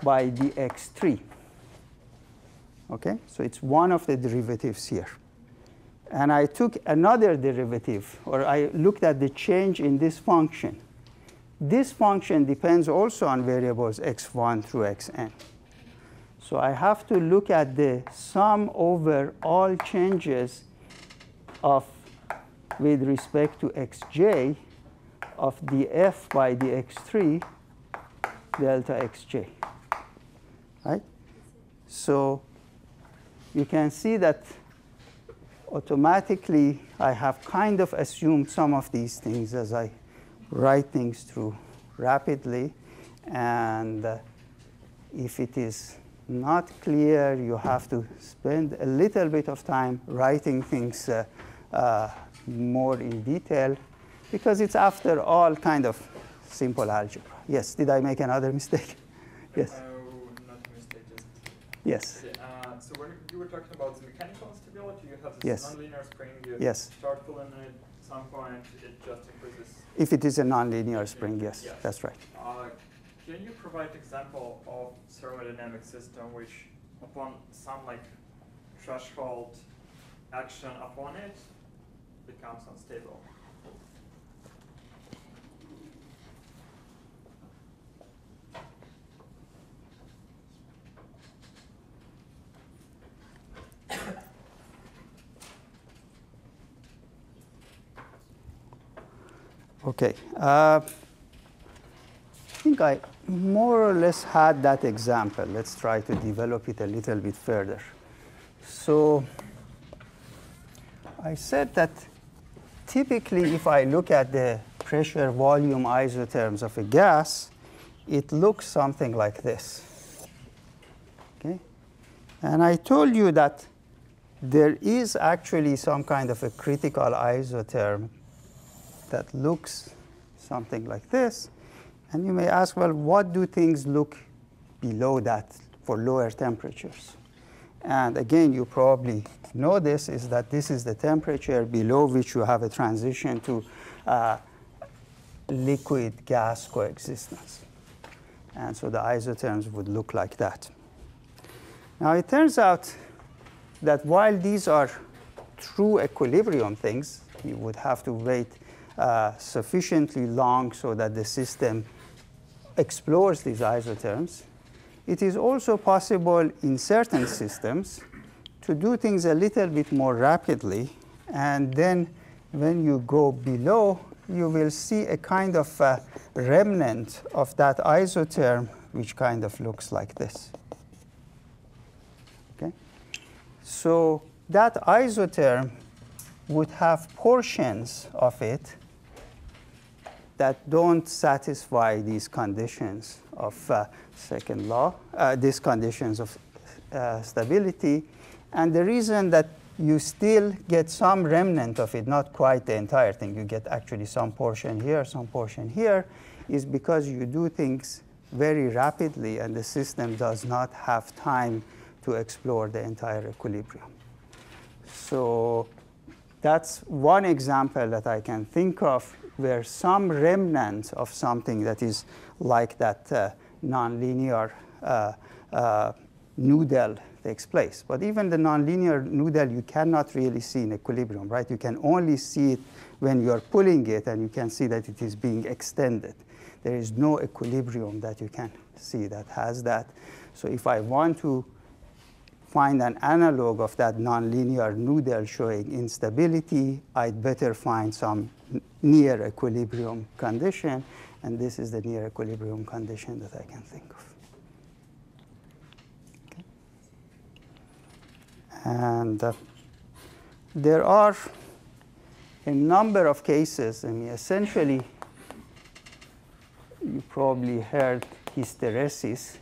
by dx3. Okay, so it's one of the derivatives here. And I took another derivative, or I looked at the change in this function. This function depends also on variables x1 through xn. So I have to look at the sum over all changes of with respect to xj of df by dx3 delta xj. Right? So you can see that automatically I have kind of assumed some of these things as I write things through rapidly. And uh, if it is not clear, you have to spend a little bit of time writing things uh, uh, more in detail because it's after all kind of simple algebra. Yes, did I make another mistake? yes. Not a mistake, just. Yes. Uh, so when you were talking about the mechanical instability, you have this Yes. nonlinear spring, you Yes. start pulling it, at some point it just increases. If it is a nonlinear spring, yes, Yes. that's right. Uh, can you provide example of thermodynamic system which upon some like threshold action upon it becomes unstable? Okay. Uh, I think I more or less had that example. Let's try to develop it a little bit further. So I said that typically if I look at the pressure volume isotherms of a gas, it looks something like this. Okay? And I told you that there is actually some kind of a critical isotherm that looks something like this. And you may ask, well, what do things look below that for lower temperatures? And again, you probably know this, is that this is the temperature below which you have a transition to uh, liquid-gas coexistence. And so the isotherms would look like that. Now, it turns out that while these are true equilibrium things, you would have to wait uh, sufficiently long so that the system explores these isotherms. It is also possible in certain systems to do things a little bit more rapidly. And then when you go below, you will see a kind of uh, remnant of that isotherm, which kind of looks like this. Okay? So that isotherm would have portions of it that don't satisfy these conditions of uh, second law, uh, these conditions of uh, stability. And the reason that you still get some remnant of it, not quite the entire thing, you get actually some portion here, some portion here, is because you do things very rapidly and the system does not have time to explore the entire equilibrium. So that's one example that I can think of where some remnant of something that is like that uh, nonlinear uh, uh, noodle takes place. But even the nonlinear noodle, you cannot really see in equilibrium, right? You can only see it when you're pulling it, and you can see that it is being extended. There is no equilibrium that you can see that has that. So if I want to find an analog of that nonlinear noodle showing instability, I'd better find some near equilibrium condition, and this is the near equilibrium condition that I can think of. And uh, there are a number of cases. I mean, essentially, you probably heard hysteresis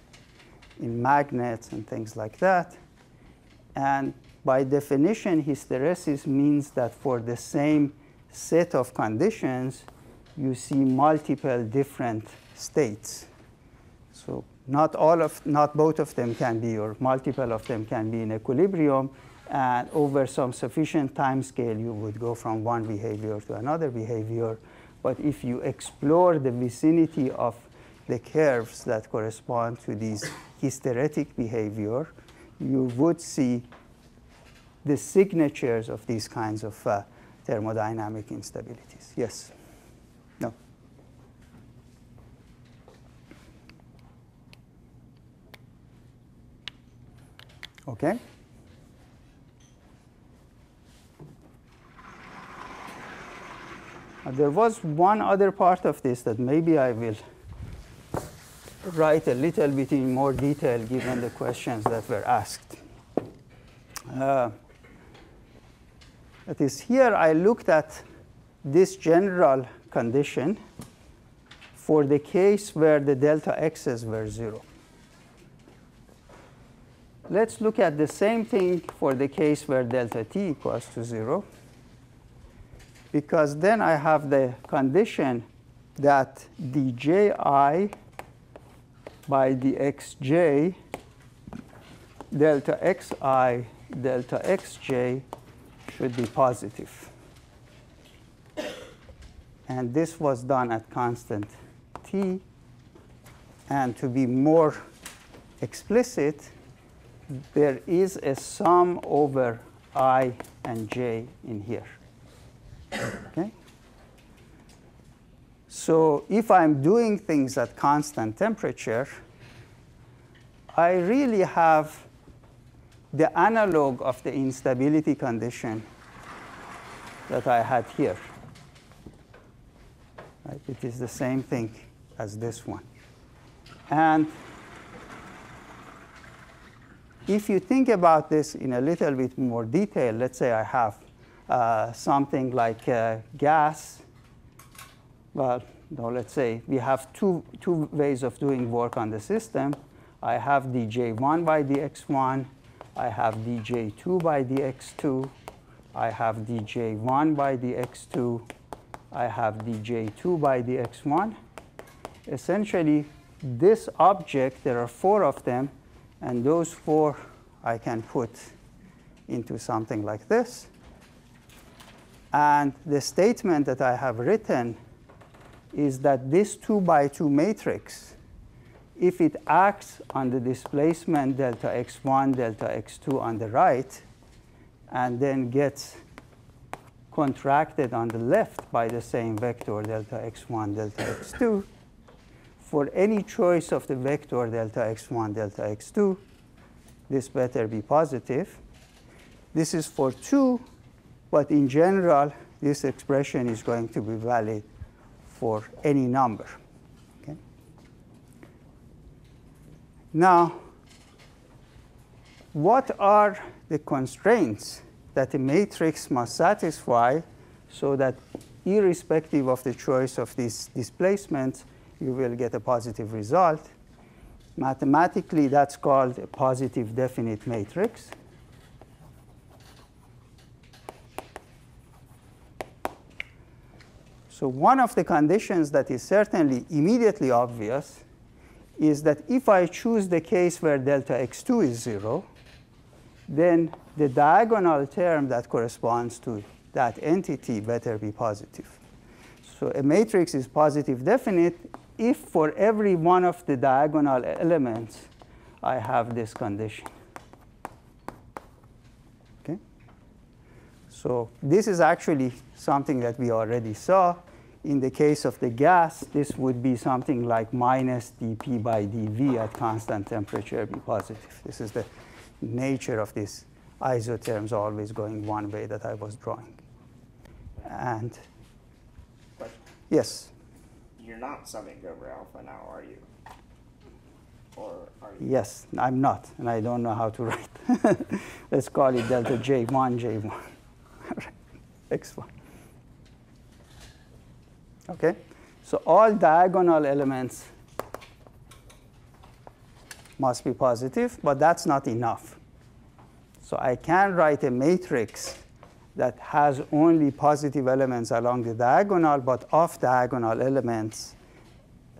in magnets and things like that. And by definition, hysteresis means that for the same set of conditions, you see multiple different states. So not all of, not both of them can be, or multiple of them can be in equilibrium. And over some sufficient time scale, you would go from one behavior to another behavior. But if you explore the vicinity of the curves that correspond to these hysteretic behavior, you would see the signatures of these kinds of uh, thermodynamic instabilities. Yes? No? Okay? There was one other part of this that maybe I will write a little bit in more detail given the questions that were asked. Uh, that is, here I looked at this general condition for the case where the delta x's were 0. Let's look at the same thing for the case where delta t equals to 0 because then I have the condition that dji by the xj delta xi delta xj should be positive. And this was done at constant t. And to be more explicit, there is a sum over i and j in here. Okay? So if I'm doing things at constant temperature, I really have the analog of the instability condition that I had here. Right? It is the same thing as this one. And if you think about this in a little bit more detail, let's say I have uh, something like uh, gas. Well, no, let's say we have two, two ways of doing work on the system. I have dj1 by dx1. I have dj2 by dx2. I have dj1 by dx2. I have dj2 by dx1. Essentially, this object, there are four of them, and those four I can put into something like this. And the statement that I have written is that this 2 by 2 matrix, if it acts on the displacement delta x1, delta x2 on the right, and then gets contracted on the left by the same vector delta x1, delta x2, for any choice of the vector delta x1, delta x2, this better be positive. This is for 2 but in general, this expression is going to be valid for any number. Okay? Now, what are the constraints that a matrix must satisfy so that irrespective of the choice of these displacements, you will get a positive result. Mathematically, that's called a positive definite matrix. So one of the conditions that is certainly immediately obvious is that if I choose the case where delta x2 is 0, then the diagonal term that corresponds to that entity better be positive. So a matrix is positive definite if for every one of the diagonal elements I have this condition. Okay? So this is actually something that we already saw in the case of the gas, this would be something like minus dp by dv at constant temperature be positive. This is the nature of these isotherms always going one way that I was drawing. And Question. yes, You're not summing over alpha now, are you? Or are you? yes, I'm not, and I don't know how to write. Let's call it delta J1, J1, X1. Okay, so all diagonal elements must be positive, but that's not enough. So I can write a matrix that has only positive elements along the diagonal, but off diagonal elements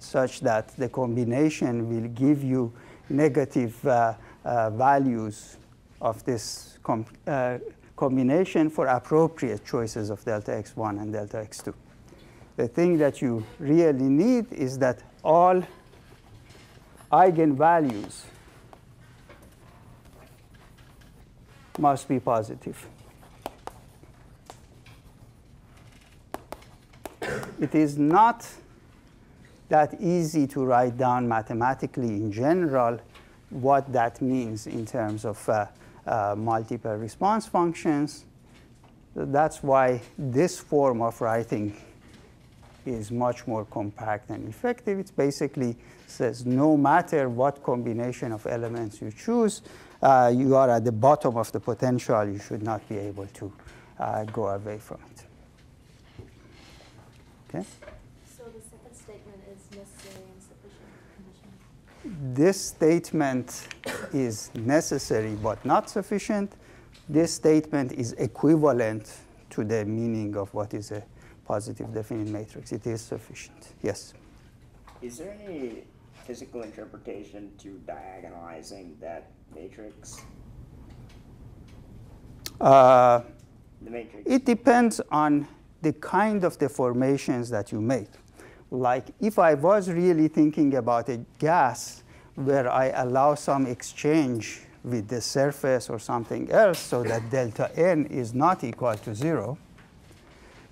such that the combination will give you negative uh, uh, values of this com uh, combination for appropriate choices of delta x1 and delta x2. The thing that you really need is that all eigenvalues must be positive. It is not that easy to write down mathematically in general what that means in terms of uh, uh, multiple response functions. That's why this form of writing is much more compact and effective. It basically says no matter what combination of elements you choose, uh, you are at the bottom of the potential. You should not be able to uh, go away from it. Okay? So the second statement is necessary and sufficient condition. This statement is necessary but not sufficient. This statement is equivalent to the meaning of what is a positive definite matrix. It is sufficient. Yes. Is there any physical interpretation to diagonalizing that matrix? Uh, The matrix. It depends on the kind of deformations that you make. Like if I was really thinking about a gas where I allow some exchange with the surface or something else so that delta n is not equal to zero,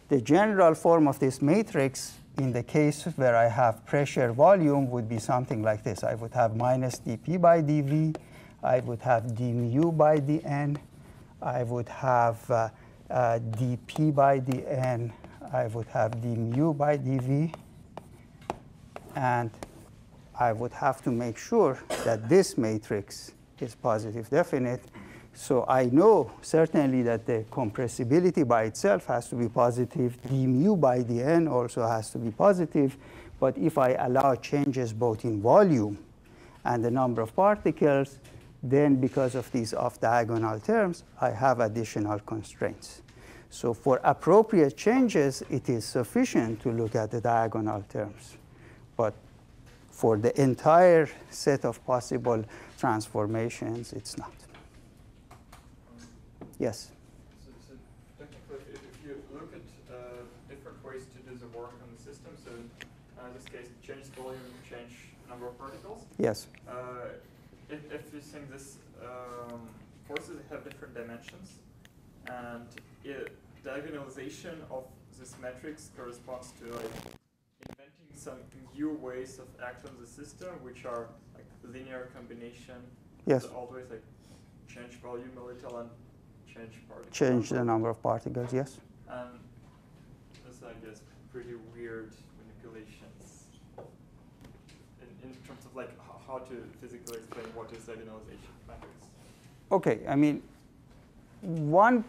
the general form of this matrix in the case where I have pressure volume would be something like this. I would have minus dp by dv, I would have d mu by dn, I would have uh, uh, dp by dn, I would have d mu by dv, and I would have to make sure that this matrix is positive definite. So I know certainly that the compressibility by itself has to be positive. d mu by dn also has to be positive. But if I allow changes both in volume and the number of particles, then because of these off-diagonal terms, I have additional constraints. So for appropriate changes, it is sufficient to look at the diagonal terms. But for the entire set of possible transformations, it's not. Yes? So, so technically, if, if you look at uh, different ways to do the work on the system, so uh, in this case, change volume, change number of particles. Yes. Uh, if, if you think this um, forces have different dimensions, and it, diagonalization of this matrix corresponds to like inventing some new ways of acting on the system, which are like linear combination. Yes. So always like change volume a little and change particles. Change the number of particles, yes. And this, I guess, pretty weird manipulations in, in terms of like how to physically explain what is diagonalization matrix. Okay, I mean, one,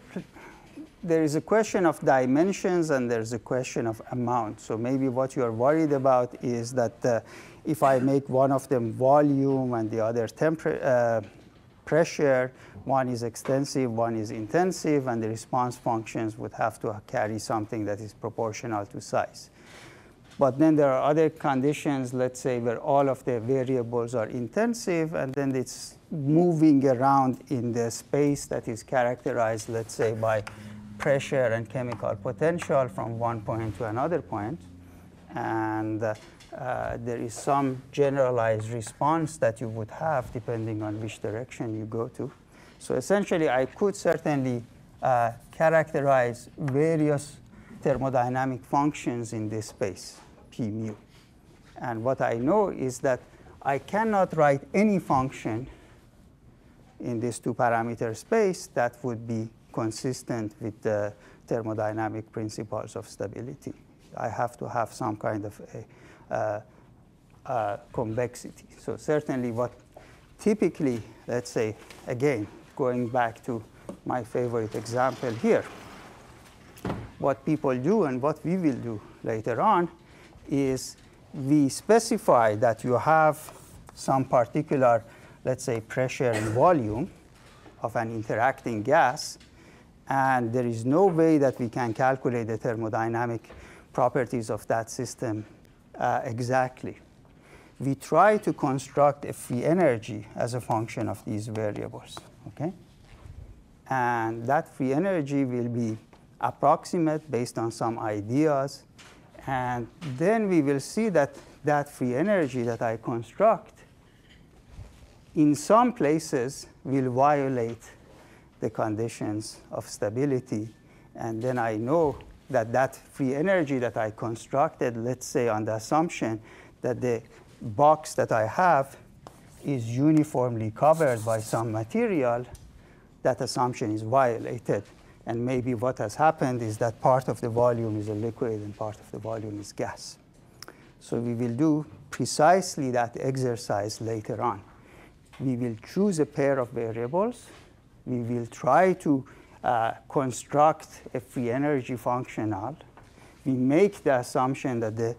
there is a question of dimensions and there's a question of amount. So maybe what you are worried about is that uh, if I make one of them volume and the other temperature, uh, pressure, one is extensive, one is intensive, and the response functions would have to carry something that is proportional to size. But then there are other conditions, let's say, where all of the variables are intensive, and then it's moving around in the space that is characterized, let's say, by pressure and chemical potential from one point to another point. And uh, uh, there is some generalized response that you would have depending on which direction you go to. So essentially, I could certainly uh, characterize various thermodynamic functions in this space, p mu. And what I know is that I cannot write any function in this two parameter space that would be consistent with the thermodynamic principles of stability. I have to have some kind of a, Uh, uh, convexity. So certainly what typically, let's say, again, going back to my favorite example here, what people do and what we will do later on is we specify that you have some particular, let's say, pressure and volume of an interacting gas, and there is no way that we can calculate the thermodynamic properties of that system uh, exactly. We try to construct a free energy as a function of these variables, okay? And that free energy will be approximate based on some ideas. And then we will see that that free energy that I construct in some places will violate the conditions of stability. And then I know that that free energy that I constructed, let's say on the assumption that the box that I have is uniformly covered by some material, that assumption is violated. And maybe what has happened is that part of the volume is a liquid and part of the volume is gas. So we will do precisely that exercise later on. We will choose a pair of variables. We will try to uh, construct a free energy functional. We make the assumption that the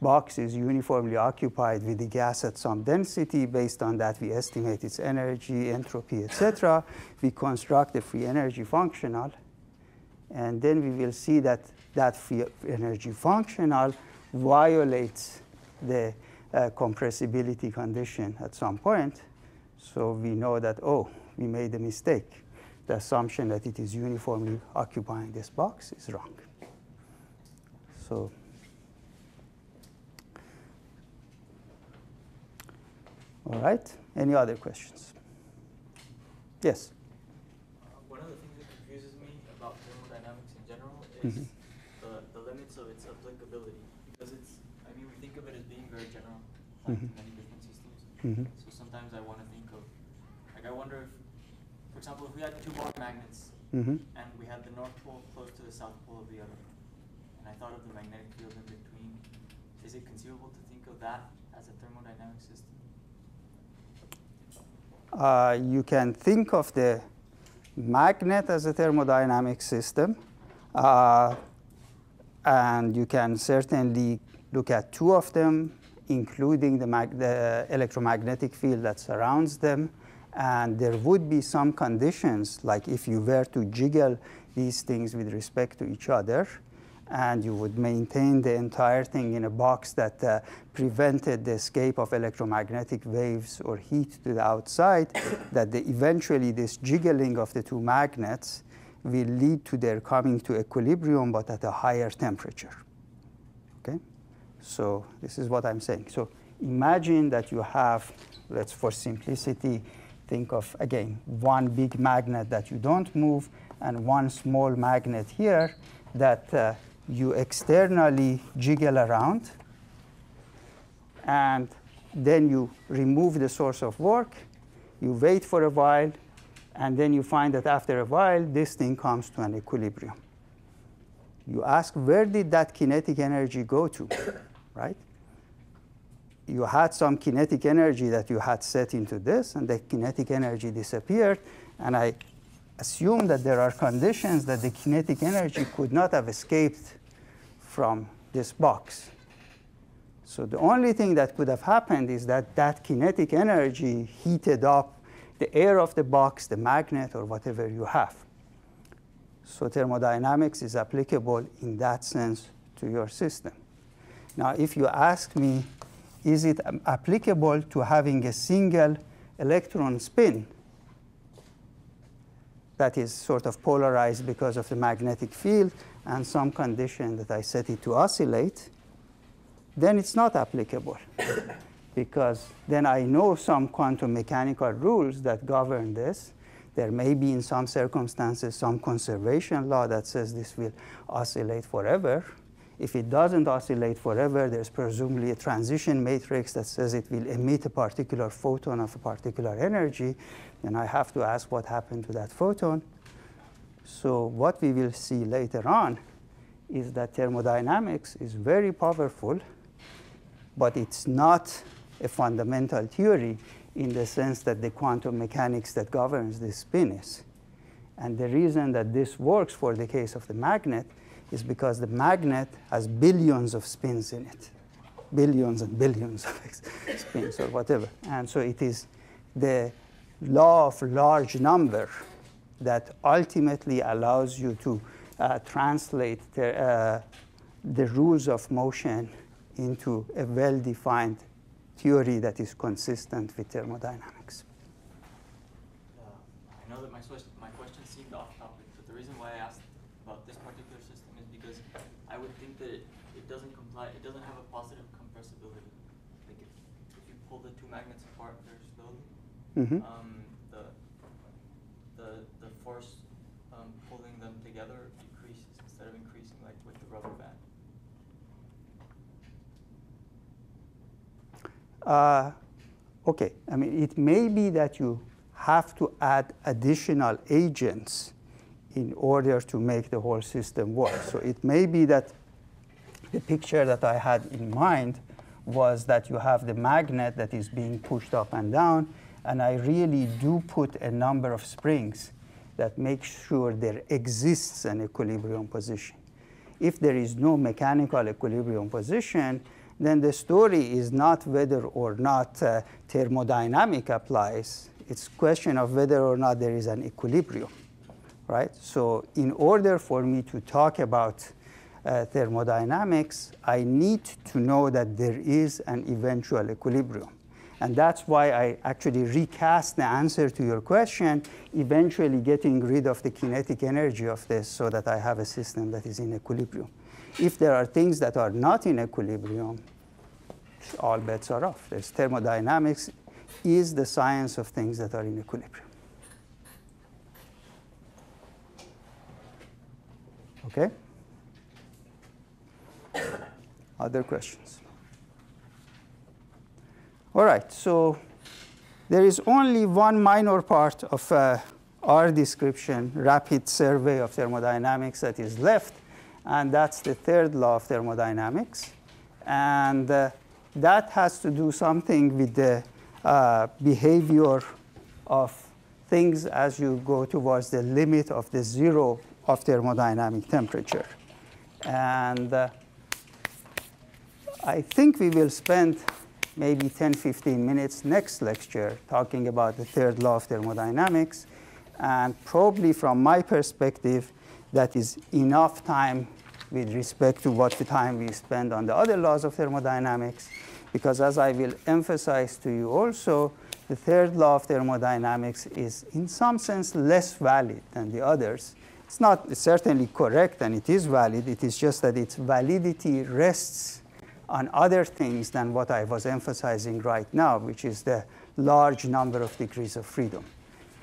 box is uniformly occupied with the gas at some density. Based on that, we estimate its energy, entropy, etc. We construct a free energy functional. And then we will see that that free energy functional violates the uh, compressibility condition at some point. So we know that, oh, we made a mistake. The assumption that it is uniformly occupying this box is wrong. So All right. Any other questions? Yes. Uh, one of the things that confuses me about thermodynamics in general is Mhm. the, the limits of its applicability. Because it's, I mean, we think of it as being very general, like Mhm. to many different systems. Mhm. So sometimes I want to think of, like, I wonder if, example, if we had two bar magnets Mhm. and we had the north pole close to the south pole of the other, and I thought of the magnetic field in between, is it conceivable to think of that as a thermodynamic system? Uh, you can think of the magnet as a thermodynamic system. Uh, and you can certainly look at two of them, including the, the, electromagnetic field that surrounds them. And there would be some conditions, like if you were to jiggle these things with respect to each other, and you would maintain the entire thing in a box that uh, prevented the escape of electromagnetic waves or heat to the outside, that the, eventually this jiggling of the two magnets will lead to their coming to equilibrium, but at a higher temperature. Okay? So this is what I'm saying. So imagine that you have, let's for simplicity, think of, again, one big magnet that you don't move and one small magnet here that uh, you externally jiggle around, and then you remove the source of work, you wait for a while, and then you find that after a while, this thing comes to an equilibrium. You ask, where did that kinetic energy go to, right? You had some kinetic energy that you had set into this, and the kinetic energy disappeared, and I assume that there are conditions that the kinetic energy could not have escaped from this box. So the only thing that could have happened is that that kinetic energy heated up the air of the box, the magnet, or whatever you have. So thermodynamics is applicable in that sense to your system. Now, if you ask me, is it applicable to having a single electron spin that is sort of polarized because of the magnetic field and some condition that I set it to oscillate, then it's not applicable. because then I know some quantum mechanical rules that govern this. There may be, in some circumstances, some conservation law that says this will oscillate forever. If it doesn't oscillate forever, there's presumably a transition matrix that says it will emit a particular photon of a particular energy. and I have to ask what happened to that photon. So what we will see later on is that thermodynamics is very powerful, but it's not a fundamental theory in the sense that the quantum mechanics that governs the spin is. And the reason that this works for the case of the magnet is because the magnet has billions of spins in it, billions and billions of spins or whatever. And so it is the law of large number that ultimately allows you to uh, translate the, uh, the rules of motion into a well-defined theory that is consistent with thermodynamics. Uh, I know that my, my question seemed off topic, but the reason why I asked about this particular system is because I would think that it, it doesn't comply, it doesn't have a positive compressibility. Like if, if you pull the two magnets apart very slowly, Mm -hmm. um, the, the, the force um, pulling them together decreases instead of increasing like with the rubber band. Uh, okay, I mean, it may be that you have to add additional agents in order to make the whole system work. So it may be that the picture that I had in mind was that you have the magnet that is being pushed up and down, and I really do put a number of springs that make sure there exists an equilibrium position. If there is no mechanical equilibrium position, then the story is not whether or not uh, thermodynamic applies. It's a question of whether or not there is an equilibrium, right? So in order for me to talk about uh, thermodynamics, I need to know that there is an eventual equilibrium. And that's why I actually recast the answer to your question, eventually getting rid of the kinetic energy of this so that I have a system that is in equilibrium. If there are things that are not in equilibrium, all bets are off. There's thermodynamics is the science of things that are in equilibrium. Okay? Other questions? All right, so there is only one minor part of uh, our description, rapid survey of thermodynamics that is left, and that's the third law of thermodynamics. And uh, that has to do something with the uh, behavior of things as you go towards the limit of the zero of thermodynamic temperature. And uh, I think we will spend maybe 10, 15 minutes next lecture talking about the third law of thermodynamics. And probably from my perspective, that is enough time with respect to what the time we spend on the other laws of thermodynamics. Because as I will emphasize to you also, the third law of thermodynamics is in some sense less valid than the others. It's not certainly correct and it is valid. It is just that its validity rests on other things than what I was emphasizing right now, which is the large number of degrees of freedom.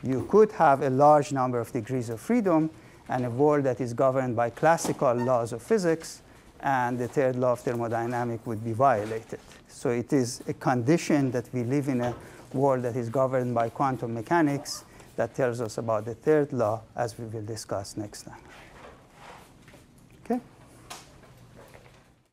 You could have a large number of degrees of freedom and a world that is governed by classical laws of physics, and the third law of thermodynamics would be violated. So it is a condition that we live in a world that is governed by quantum mechanics that tells us about the third law, as we will discuss next time. Okay?